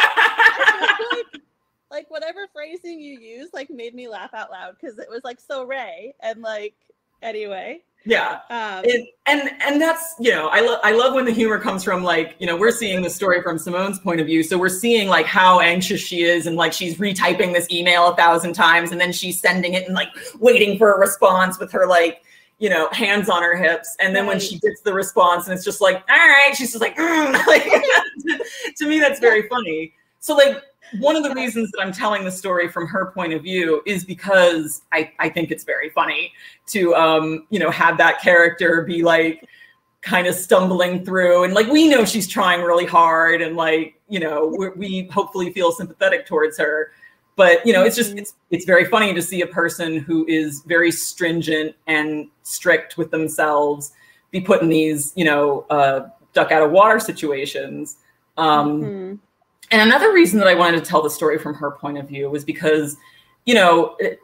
like whatever phrasing you use like made me laugh out loud because it was like so Ray and like anyway. Yeah. Um, it, and and that's you know i love i love when the humor comes from like you know we're seeing the story from simone's point of view. So we're seeing like how anxious she is and like she's retyping this email a thousand times and then she's sending it and like waiting for a response with her like you know hands on her hips. And then right. when she gets the response and it's just like all right she's just like, mm. like to me that's very funny. So like one of the reasons that I'm telling the story from her point of view is because I, I think it's very funny to um, you know have that character be like kind of stumbling through and like we know she's trying really hard and like you know we, we hopefully feel sympathetic towards her. But you know it's just mm-hmm. it's it's very funny to see a person who is very stringent and strict with themselves be put in these you know uh, duck out of water situations. Um, mm-hmm and another reason that I wanted to tell the story from her point of view was because, you know, it,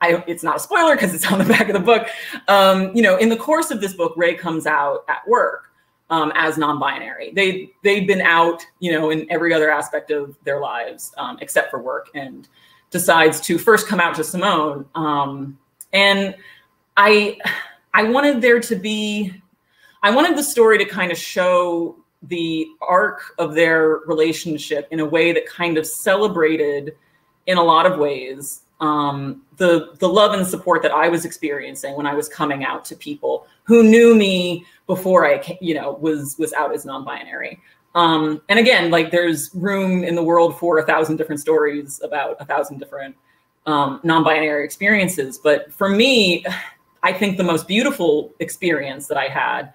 I, it's not a spoiler because it's on the back of the book. Um, you know, in the course of this book, Ray comes out at work um, as non-binary. They they've been out, you know, in every other aspect of their lives um, except for work, and decides to first come out to Simone. Um, and I, I wanted there to be, I wanted the story to kind of show the arc of their relationship in a way that kind of celebrated, in a lot of ways, um, the the love and support that I was experiencing when I was coming out to people who knew me before I, you know, was was out as non-binary. Um, and again, like there's room in the world for a thousand different stories about a thousand different um, non-binary experiences. But for me, I think the most beautiful experience that I had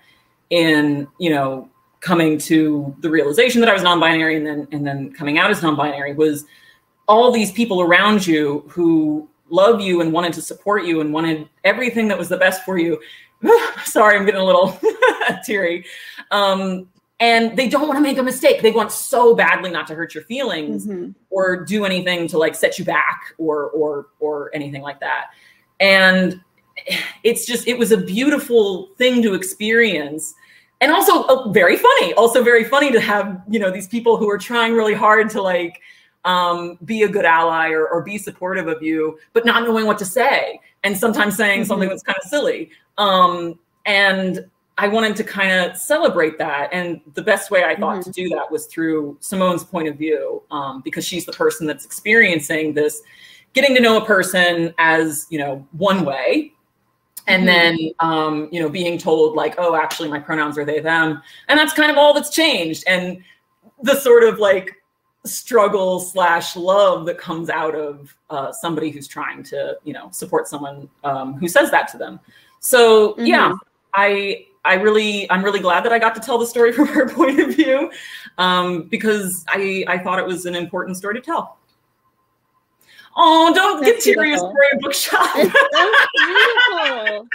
in, you know, coming to the realization that I was non-binary and then and then coming out as non-binary was all these people around you who love you and wanted to support you and wanted everything that was the best for you. Sorry, I'm getting a little teary. Um, and they don't want to make a mistake. They want so badly not to hurt your feelings mm-hmm. or do anything to like set you back or or or anything like that. And it's just it was a beautiful thing to experience and also uh, very funny also very funny to have you know these people who are trying really hard to like um, be a good ally or, or, be supportive of you but not knowing what to say and sometimes saying mm-hmm. something that's kind of silly um, and I wanted to kind of celebrate that. And the best way I thought mm-hmm. to do that was through Simone's point of view, um, because she's the person that's experiencing this, getting to know a person as, you know, one way. And mm-hmm. then, um, you know, being told like, oh, actually, my pronouns are they, them. And that's kind of all that's changed. And the sort of like struggle slash love that comes out of uh, somebody who's trying to, you know, support someone um, who says that to them. So, mm-hmm. yeah, I I really, I'm really glad that I got to tell the story from her point of view um, because I, I thought it was an important story to tell. Oh, don't That's get teary story bookshop. It's so beautiful.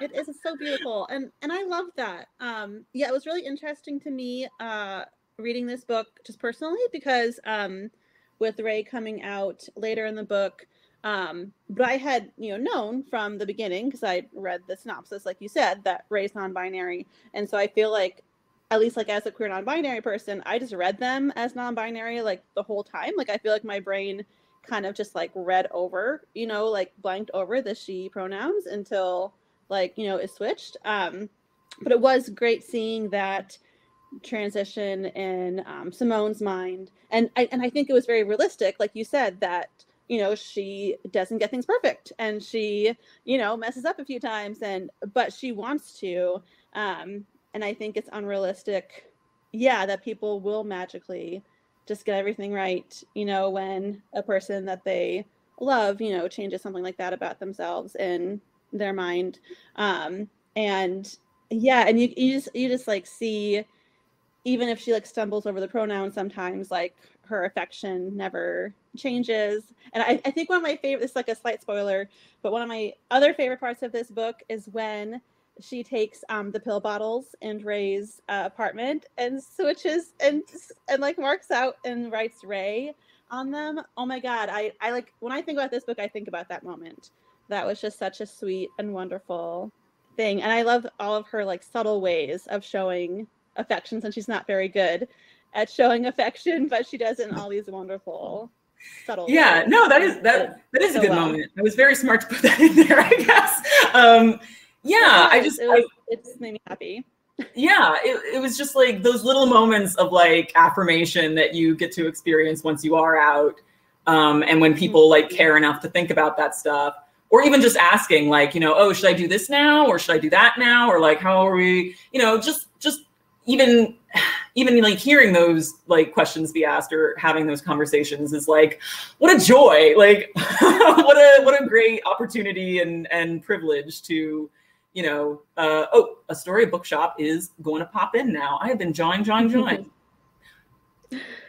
it is so beautiful, and and I love that. Um, yeah, it was really interesting to me uh, reading this book just personally because um, with Ray coming out later in the book, um, but I had, you know, known from the beginning because I read the synopsis, like you said, that Ray's non-binary, and so I feel like, at least like as a queer non-binary person, I just read them as non-binary like the whole time. Like I feel like my brain kind of just like read over, you know, like blanked over the she pronouns until like you know it switched. Um, but it was great seeing that transition in um, Simone's mind, and I and I think it was very realistic, like you said, that you know she doesn't get things perfect and she you know messes up a few times and but she wants to um and i think it's unrealistic yeah that people will magically just get everything right you know when a person that they love you know changes something like that about themselves in their mind um and yeah and you, you just you just like see even if she like stumbles over the pronouns sometimes like her affection never changes. And I, I think one of my favorite, this is like a slight spoiler, but one of my other favorite parts of this book is when she takes um, the pill bottles in Ray's uh, apartment and switches and and like marks out and writes Ray on them. Oh my god, I I like when I think about this book, I think about that moment. That was just such a sweet and wonderful thing, and I love all of her like subtle ways of showing affection since she's not very good at showing affection, but she does it in all these wonderful subtle. Yeah, ways. no, that is that that is so a good well. moment. I was very smart to put that in there, I guess. Um, yeah, I just it, was, I, it just made me happy. Yeah, it, it was just like those little moments of like affirmation that you get to experience once you are out. Um, and when people like mm-hmm. care enough to think about that stuff or even just asking like you know oh should i do this now or should i do that now or like how are we you know just just even even like hearing those like questions be asked or having those conversations is like what a joy like what a what a great opportunity and and privilege to you know uh, oh Astoria Bookshop is going to pop in now i have been jawing jawing jawing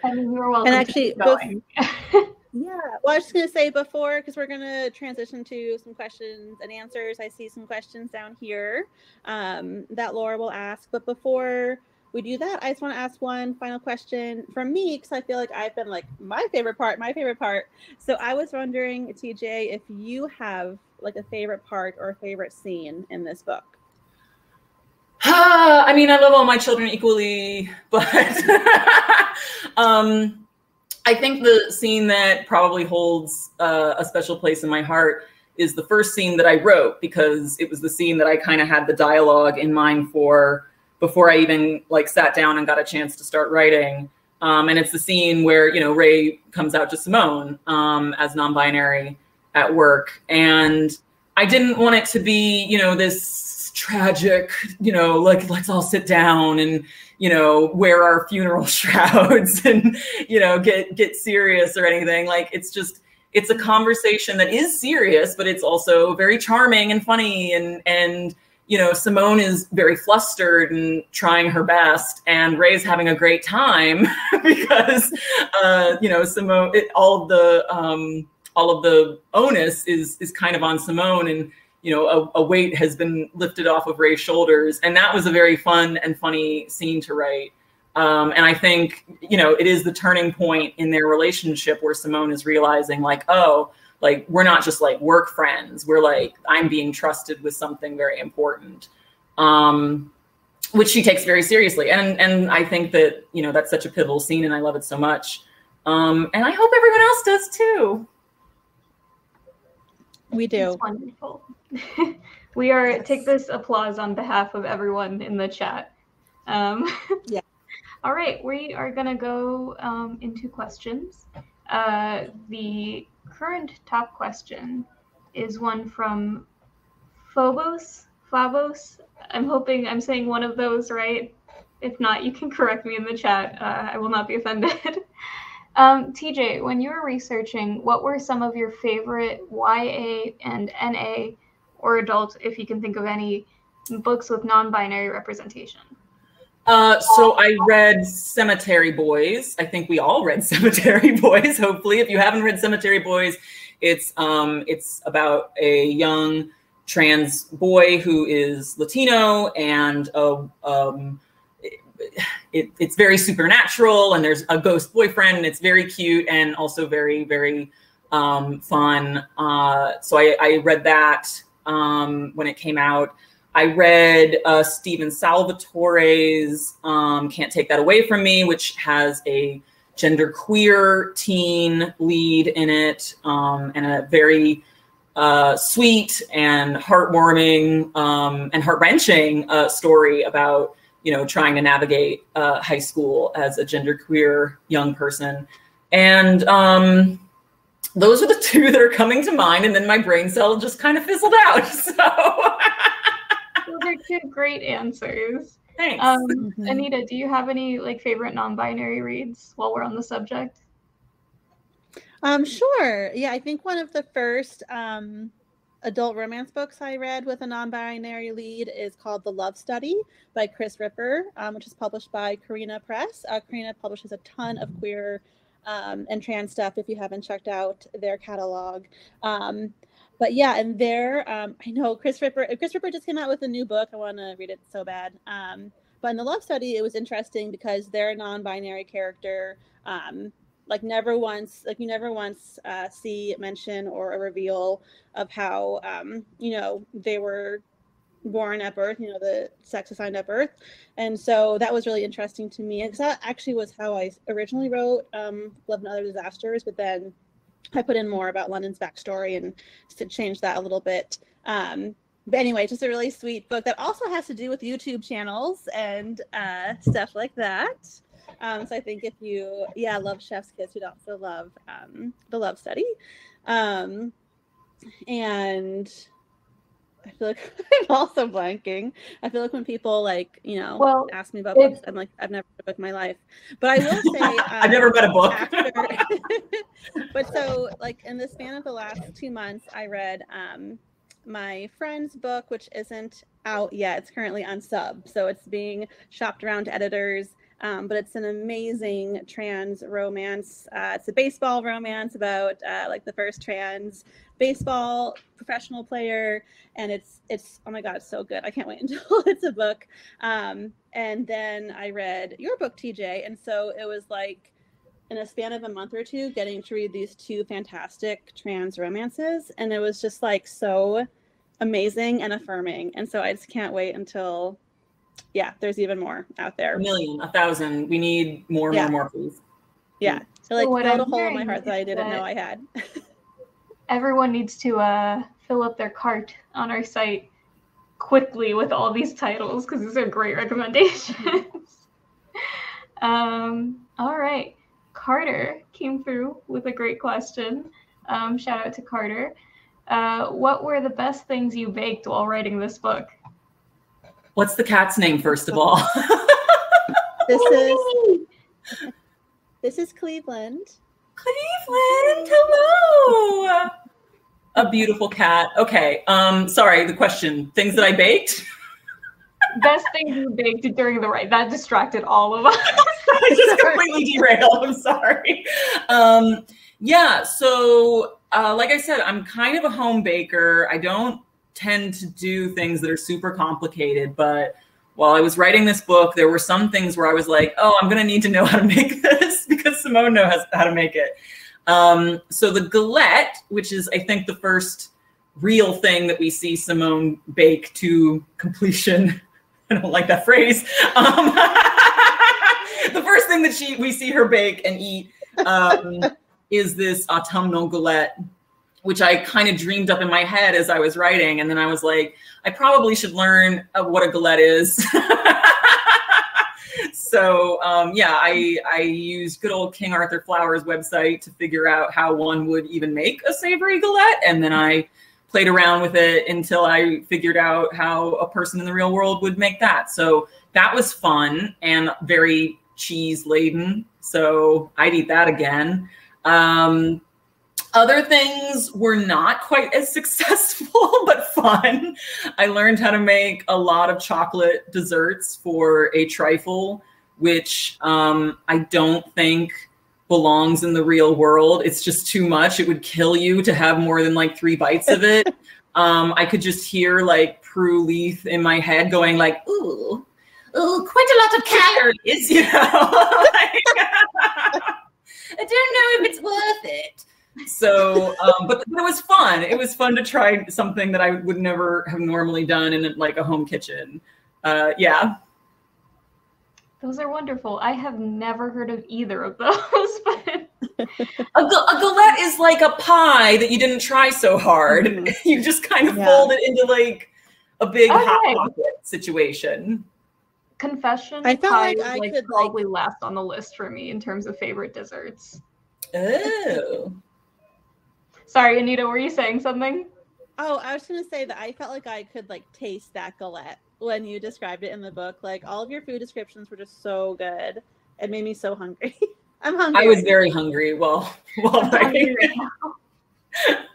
I mean, you're welcome. And actually, Yeah. Well, I was just going to say before, because we're going to transition to some questions and answers. I see some questions down here um, that Laura will ask. But before we do that, I just want to ask one final question from me, because I feel like I've been like my favorite part, my favorite part. So I was wondering, TJ, if you have like a favorite part or a favorite scene in this book. I mean, I love all my children equally, but um, I think the scene that probably holds uh, a special place in my heart is the first scene that I wrote because it was the scene that I kind of had the dialogue in mind for before I even like sat down and got a chance to start writing. Um, and it's the scene where you know Ray comes out to Simone um, as non-binary at work, and I didn't want it to be you know this tragic you know like let's all sit down and you know wear our funeral shrouds and you know get get serious or anything. Like it's just it's a conversation that is serious, but it's also very charming and funny. And and you know, Simone is very flustered and trying her best, and Ray's having a great time because uh, you know Simone. It, all of the um, all of the onus is is kind of on Simone, and you know a, a weight has been lifted off of Ray's shoulders, and that was a very fun and funny scene to write. Um, and I think, you know, it is the turning point in their relationship where Simone is realizing, like, oh, like, we're not just like work friends. We're like, I'm being trusted with something very important, um, which she takes very seriously. And, and I think that, you know, that's such a pivotal scene and I love it so much. Um, and I hope everyone else does too. We do. It's wonderful. we are, yes. take this applause on behalf of everyone in the chat. Um, yeah. All right, we are going to go um, into questions. Uh, the current top question is one from Phobos. Phobos. I'm hoping I'm saying one of those right. If not, you can correct me in the chat. Uh, I will not be offended. um, TJ, when you were researching, what were some of your favorite YA and NA or adult, if you can think of any, books with non binary representation? Uh, so I read Cemetery Boys. I think we all read Cemetery Boys. Hopefully, if you haven't read Cemetery Boys, it's um, it's about a young trans boy who is Latino, and uh, um, it, it's very supernatural. And there's a ghost boyfriend, and it's very cute and also very very um, fun. Uh, so I, I read that um, when it came out. I read uh, Steven Salvatore's um, Can't Take That Away From Me, which has a genderqueer teen lead in it um, and a very uh, sweet and heartwarming um, and heart wrenching uh, story about you know trying to navigate uh, high school as a genderqueer young person. And um, those are the two that are coming to mind. And then my brain cell just kind of fizzled out. So. Those are two great answers. Thanks. Um, mm-hmm. Anita, do you have any like favorite non-binary reads while we're on the subject? Um, sure. Yeah, I think one of the first um, adult romance books I read with a non-binary lead is called The Love Study by Kris Ripper, um, which is published by Carina Press. Uh, Carina publishes a ton of queer um, and trans stuff. If you haven't checked out their catalog, um, but yeah, and there, um, I know Kris Ripper. Kris Ripper just came out with a new book. I want to read it so bad. Um, but in the love study, it was interesting because their non-binary character, um, like never once, like you never once uh, see mention or a reveal of how, um, you know, they were born at birth, you know, the sex assigned at birth. And so that was really interesting to me. Because that actually was how I originally wrote um, Love and Other Disasters, but then I put in more about London's backstory and to change that a little bit. Um, but anyway, just a really sweet book that also has to do with YouTube channels and uh, stuff like that. Um, so I think if you, yeah, love Chef's Kiss, you'd also love um, the Love Study. Um, and I feel like I'm also blanking. I feel like when people like, you know, well, ask me about books, I'm like, I've never read a book in my life. But I will say um, I've never read a book. After, but so like in the span of the last two months, I read um my friend's book, which isn't out yet. It's currently on sub. So it's being shopped around to editors. Um, but it's an amazing trans romance. Uh, it's a baseball romance about uh, like the first trans baseball professional player and it's it's oh my god it's so good. I can't wait until it's a book. Um, and then i read your book tj and so it was like in a span of a month or two getting to read these two fantastic trans romances and it was just like so amazing and affirming. And so i just can't wait until yeah there's even more out there a million a thousand we need more yeah. more more please Yeah, it like filled a hole in my heart that I didn't that know I had. everyone needs to uh, fill up their cart on our site quickly with all these titles because these are great recommendations. um, all right, Carter came through with a great question. Um, shout out to Carter. Uh, what were the best things you baked while writing this book? What's the cat's name, first of all? this is this is Cleveland. Cleveland, hello. A beautiful cat. Okay. Um, sorry, the question. Things that I baked. Best things you baked during the ride. That distracted all of us. I just completely derailed. I'm sorry. Um, yeah, so uh, like I said, I'm kind of a home baker. I don't tend to do things that are super complicated, but while I was writing this book, there were some things where I was like, oh, I'm going to need to know how to make this because Simone knows how to make it. Um, so the galette, which is, I think, the first real thing that we see Simone bake to completion. I don't like that phrase. Um, the first thing that she we see her bake and eat um, is this autumnal galette which I kind of dreamed up in my head as I was writing. And then I was like, I probably should learn uh, what a galette is. so um, yeah, I, I used good old King Arthur Flour's website to figure out how one would even make a savory galette. And then I played around with it until I figured out how a person in the real world would make that. So that was fun and very cheese laden. So I'd eat that again. Um, other things were not quite as successful, but fun. I learned how to make a lot of chocolate desserts for a trifle, which um, I don't think belongs in the real world. It's just too much. It would kill you to have more than like three bites of it. um, I could just hear like Prue Leith in my head going like, ooh, ooh, quite a lot of calories, you know. I don't know if it's worth it so um, but, but, it was fun. It was fun to try something that i would never have normally done in like a home kitchen. Uh, yeah. Those are wonderful. I have never heard of either of those but a, a, galette is like a pie that you didn't try so hard. Mm-hmm. you just kind of yeah. fold it into like a big okay. hot pocket situation. Confession i felt like i like could probably like... last on the list for me in terms of favorite desserts. Oh Sorry, Anita, were you saying something? Oh, I was going to say that I felt like I could like taste that galette when you described it in the book. Like all of your food descriptions were just so good. It made me so hungry. I'm hungry. I was very hungry while while writing.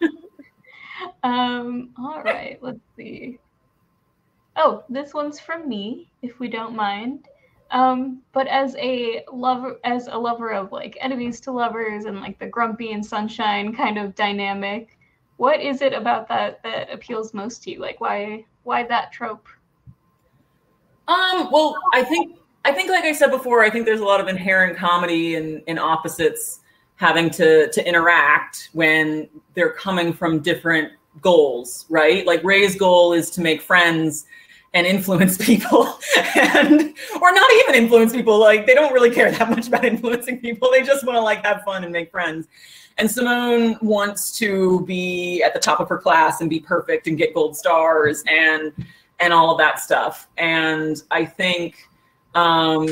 um. All right. Let's see. Oh, this one's from me, if we don't mind. Um, but as a lover, as a lover of like enemies to lovers and like the grumpy and sunshine kind of dynamic, what is it about that that appeals most to you? Like, why why that trope? Um, well, I think I think like I said before, I think there's a lot of inherent comedy and in, in opposites having to to interact when they're coming from different goals, right? Like Ray's goal is to make friends and influence people. And or not even influence people like they don't really care that much about influencing people. They just want to like have fun and make friends. And simone wants to be at the top of her class and be perfect and get gold stars and and all of that stuff. And i think um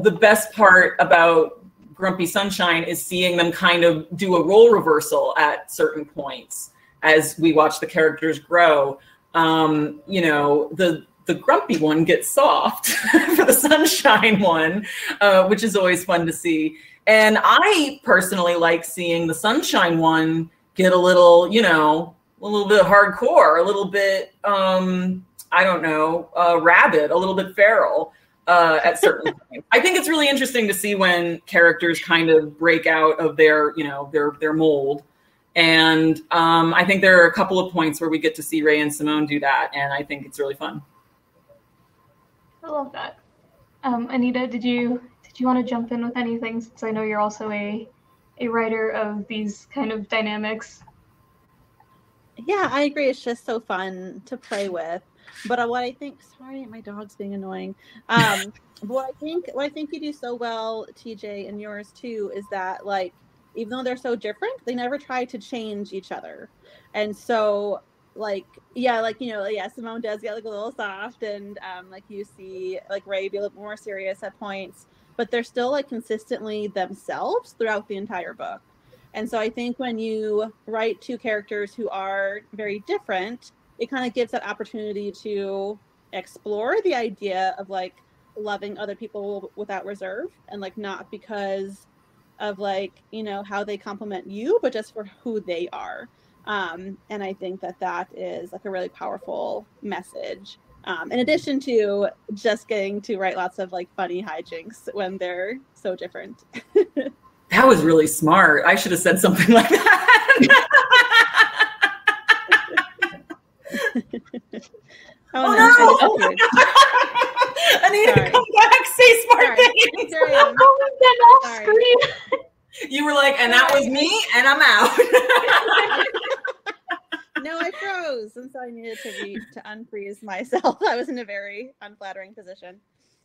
the best part about grumpy sunshine is seeing them kind of do a role reversal at certain points as we watch the characters grow um, you know, the the grumpy one gets soft for the sunshine one, uh, which is always fun to see. And I personally like seeing the sunshine one get a little, you know, a little bit hardcore, a little bit, um, I don't know, uh, rabid, a little bit feral uh, at certain points. I think it's really interesting to see when characters kind of break out of their, you know, their their mold and um, I think there are a couple of points where we get to see Ray and Simone do that, and I think it's really fun. I love that. Um, Anita, did you did you want to jump in with anything? Since I know you're also a a writer of these kind of dynamics. Yeah, I agree. It's just so fun to play with. But uh, what I think, sorry, my dog's being annoying. Um, what I think, what I think you do so well, TJ, and yours too, is that like even though they're so different, they never try to change each other. And so like yeah like you know yeah simone does get like a little soft and um like you see like ray be a little more serious at points but they're still like consistently themselves throughout the entire book and so i think when you write two characters who are very different it kind of gives that opportunity to explore the idea of like loving other people without reserve and like not because of like you know how they complement you but just for who they are um, and I think that that is like a really powerful message. Um, in addition to just getting to write lots of like funny hijinks when they're so different. that was really smart. I should have said something like that. oh, oh, no! no. I need Sorry. to come back, say smart Sorry. things. Sorry. Sorry. You were like, and that was me, and I'm out. no, I froze, and so I needed to be to unfreeze myself. I was in a very unflattering position.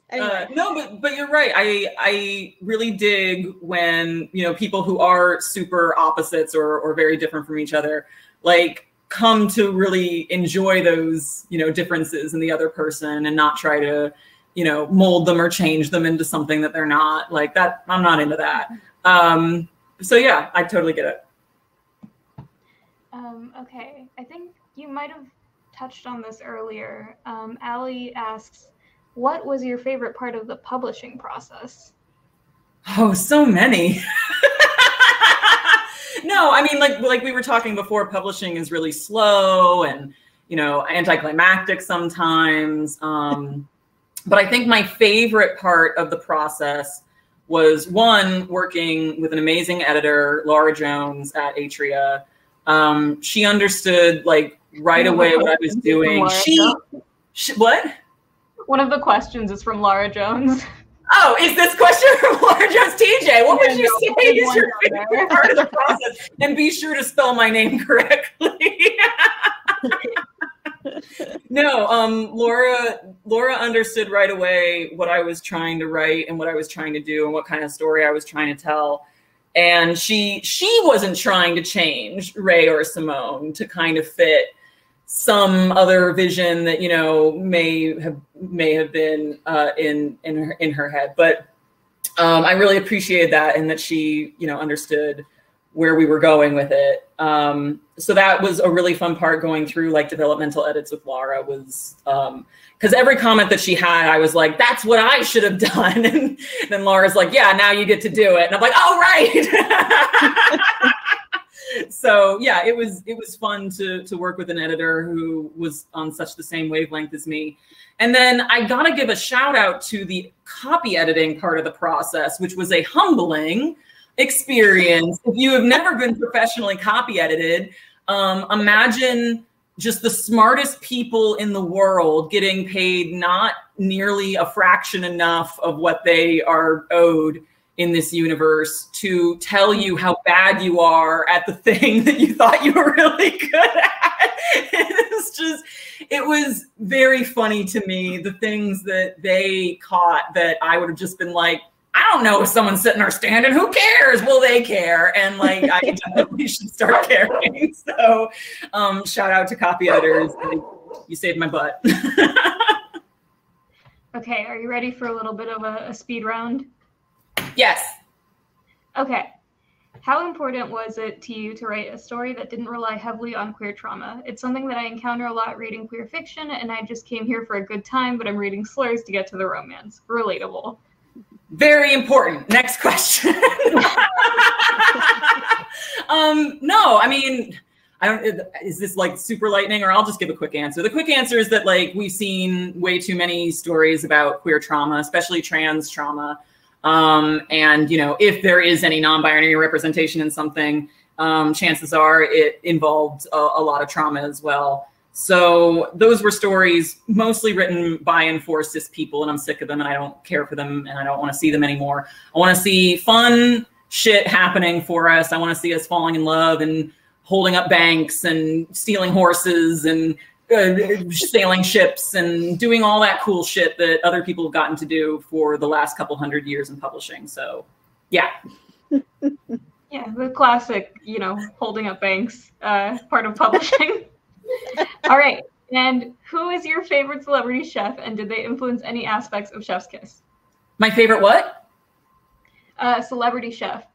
Anyway. Uh, no, but but you're right. I I really dig when you know people who are super opposites or or very different from each other, like come to really enjoy those you know differences in the other person and not try to you know mold them or change them into something that they're not. Like that, I'm not into that. Um, so yeah, I totally get it. Um, okay, I think you might have touched on this earlier. Um, Allie asks, "What was your favorite part of the publishing process?" Oh, so many. no, I mean, like like we were talking before, publishing is really slow and you know anticlimactic sometimes. Um, but I think my favorite part of the process was one working with an amazing editor, Laura Jones at Atria. Um, she understood like right away what I was doing. She, she, what? One of the questions is from Laura Jones. Oh, is this question from Laura Jones? TJ, what would you say is your favorite part of the process? And be sure to spell my name correctly. no, um, Laura Laura understood right away what I was trying to write and what I was trying to do and what kind of story I was trying to tell. And she she wasn't trying to change Ray or Simone to kind of fit some other vision that you know may have may have been uh, in in her in her head. But um, I really appreciated that and that she you know understood where we were going with it. Um, so that was a really fun part going through like developmental edits with Laura was because um, every comment that she had, I was like, that's what I should have done. And then Laura's like, yeah, now you get to do it. And I'm like, oh, right. so yeah, it was it was fun to to work with an editor who was on such the same wavelength as me. And then I gotta give a shout out to the copy editing part of the process, which was a humbling experience. If you have never been professionally copy edited, um, imagine just the smartest people in the world getting paid not nearly a fraction enough of what they are owed in this universe to tell you how bad you are at the thing that you thought you were really good at. it's just, it was very funny to me, the things that they caught that I would have just been like, I don't know if someone's sitting or standing. Who cares? Will they care? And like, I definitely should start caring. So, um, shout out to copy editors. You saved my butt. okay, are you ready for a little bit of a, a speed round? Yes. Okay. How important was it to you to write a story that didn't rely heavily on queer trauma? It's something that I encounter a lot reading queer fiction, and I just came here for a good time, but I'm reading slurs to get to the romance. Relatable. Very important. Next question. um, no, I mean, I don't. Is this like super lightning, or I'll just give a quick answer. The quick answer is that like we've seen way too many stories about queer trauma, especially trans trauma. Um, and you know, if there is any non-binary representation in something, um, chances are it involved a, a lot of trauma as well. So those were stories mostly written by and for cis people, and I'm sick of them, and I don't care for them, and I don't want to see them anymore. I want to see fun shit happening for us. I want to see us falling in love and holding up banks and stealing horses and uh, sailing ships and doing all that cool shit that other people have gotten to do for the last couple hundred years in publishing. So, yeah. Yeah, the classic, you know, holding up banks uh, part of publishing. all right. And who is your favorite celebrity chef, and did they influence any aspects of Chef's Kiss? My favorite what? Uh, celebrity chef.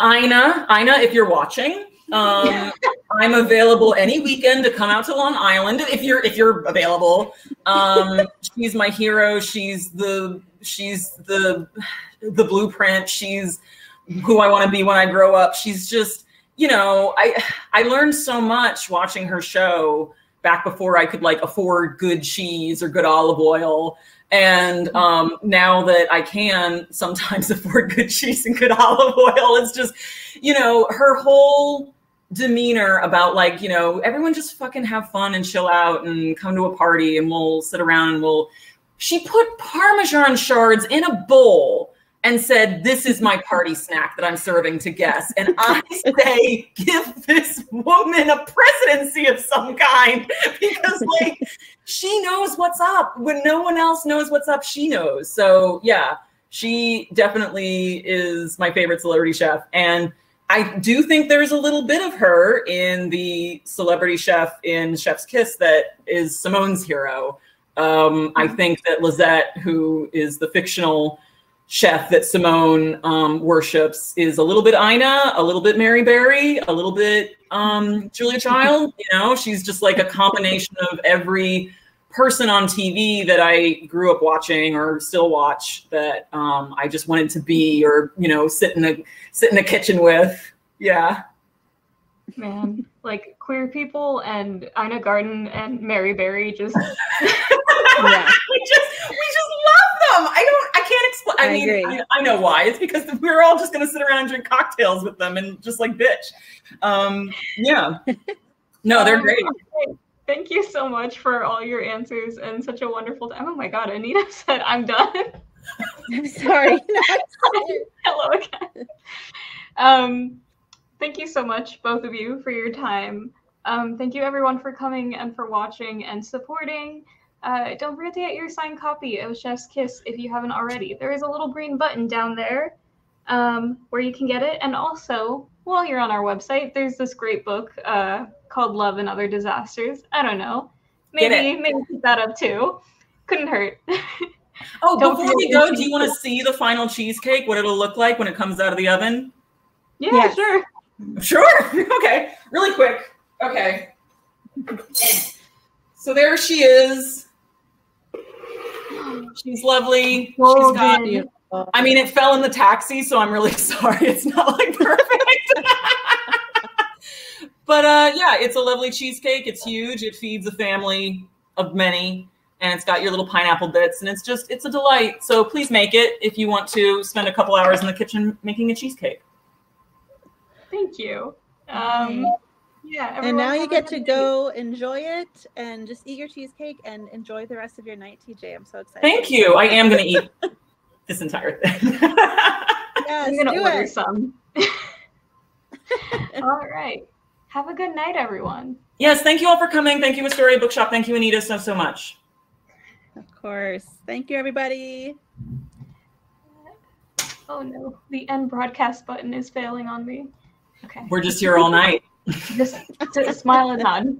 Ina, Ina, if you're watching, um, I'm available any weekend to come out to Long Island if you're if you're available. Um, she's my hero. She's the she's the the blueprint. She's who I want to be when I grow up. She's just you know I I learned so much watching her show back before I could like afford good cheese or good olive oil. And um, now that I can sometimes afford good cheese and good olive oil, it's just, you know, her whole demeanor about like, you know, everyone just fucking have fun and chill out and come to a party and we'll sit around and we'll. She put Parmesan shards in a bowl and said, This is my party snack that I'm serving to guests. And I say, Give this woman a presidency of some kind because, like, she knows what's up. When no one else knows what's up, she knows. So, yeah, she definitely is my favorite celebrity chef. And I do think there's a little bit of her in the celebrity chef in Chef's Kiss that is Simone's hero. Um, I think that Lizette, who is the fictional chef that Simone um, worships is a little bit Ina, a little bit Mary Berry, a little bit um, Julia Child. You know, she's just like a combination of every person on TV that I grew up watching or still watch that um, I just wanted to be or you know sit in a sit in a kitchen with. Yeah. Man, like queer people and Ina Garten and Mary Berry just yeah. we just we just love them. I don't I can't explain I, I mean I, I, know why. It's because we're all just gonna sit around and drink cocktails with them and just like bitch. Um yeah. No, they're um, great. Thank you so much for all your answers and such a wonderful time. Oh my god, Anita said I'm done. I'm sorry. Hello again. Um thank you so much, both of you, for your time. Um, thank you, everyone, for coming and for watching and supporting. Uh, don't forget to get your signed copy of Chef's Kiss if you haven't already. There is a little green button down there um, where you can get it. And also, while you're on our website, there's this great book uh, called Love and Other Disasters. I don't know. Maybe maybe pick that up too. Couldn't hurt. Oh, before we go, do you want to see the final cheesecake? What it'll look like when it comes out of the oven? Yeah, yes. sure. Sure. okay. Really quick. Okay. So there she is. She's lovely. She's got. I mean, it fell in the taxi, so I'm really sorry. It's not like perfect. but uh, yeah, it's a lovely cheesecake. It's huge. It feeds a family of many, and it's got your little pineapple bits, and it's just it's a delight. So please make it if you want to spend a couple hours in the kitchen making a cheesecake. Thank you. Um, yeah. And now you get to go enjoy it and just eat your cheesecake and enjoy the rest of your night, TJ. I'm so excited. Thank you. I am going to eat this entire thing. yes, I'm going to order it. some. all right. Have a good night, everyone. Yes, thank you all for coming. Thank you, Astoria Bookshop. Thank you, Anita, so, so much. Of course. Thank you, everybody. Oh no, the end broadcast button is failing on me. Okay. We're just here all night. just, just smile and nod.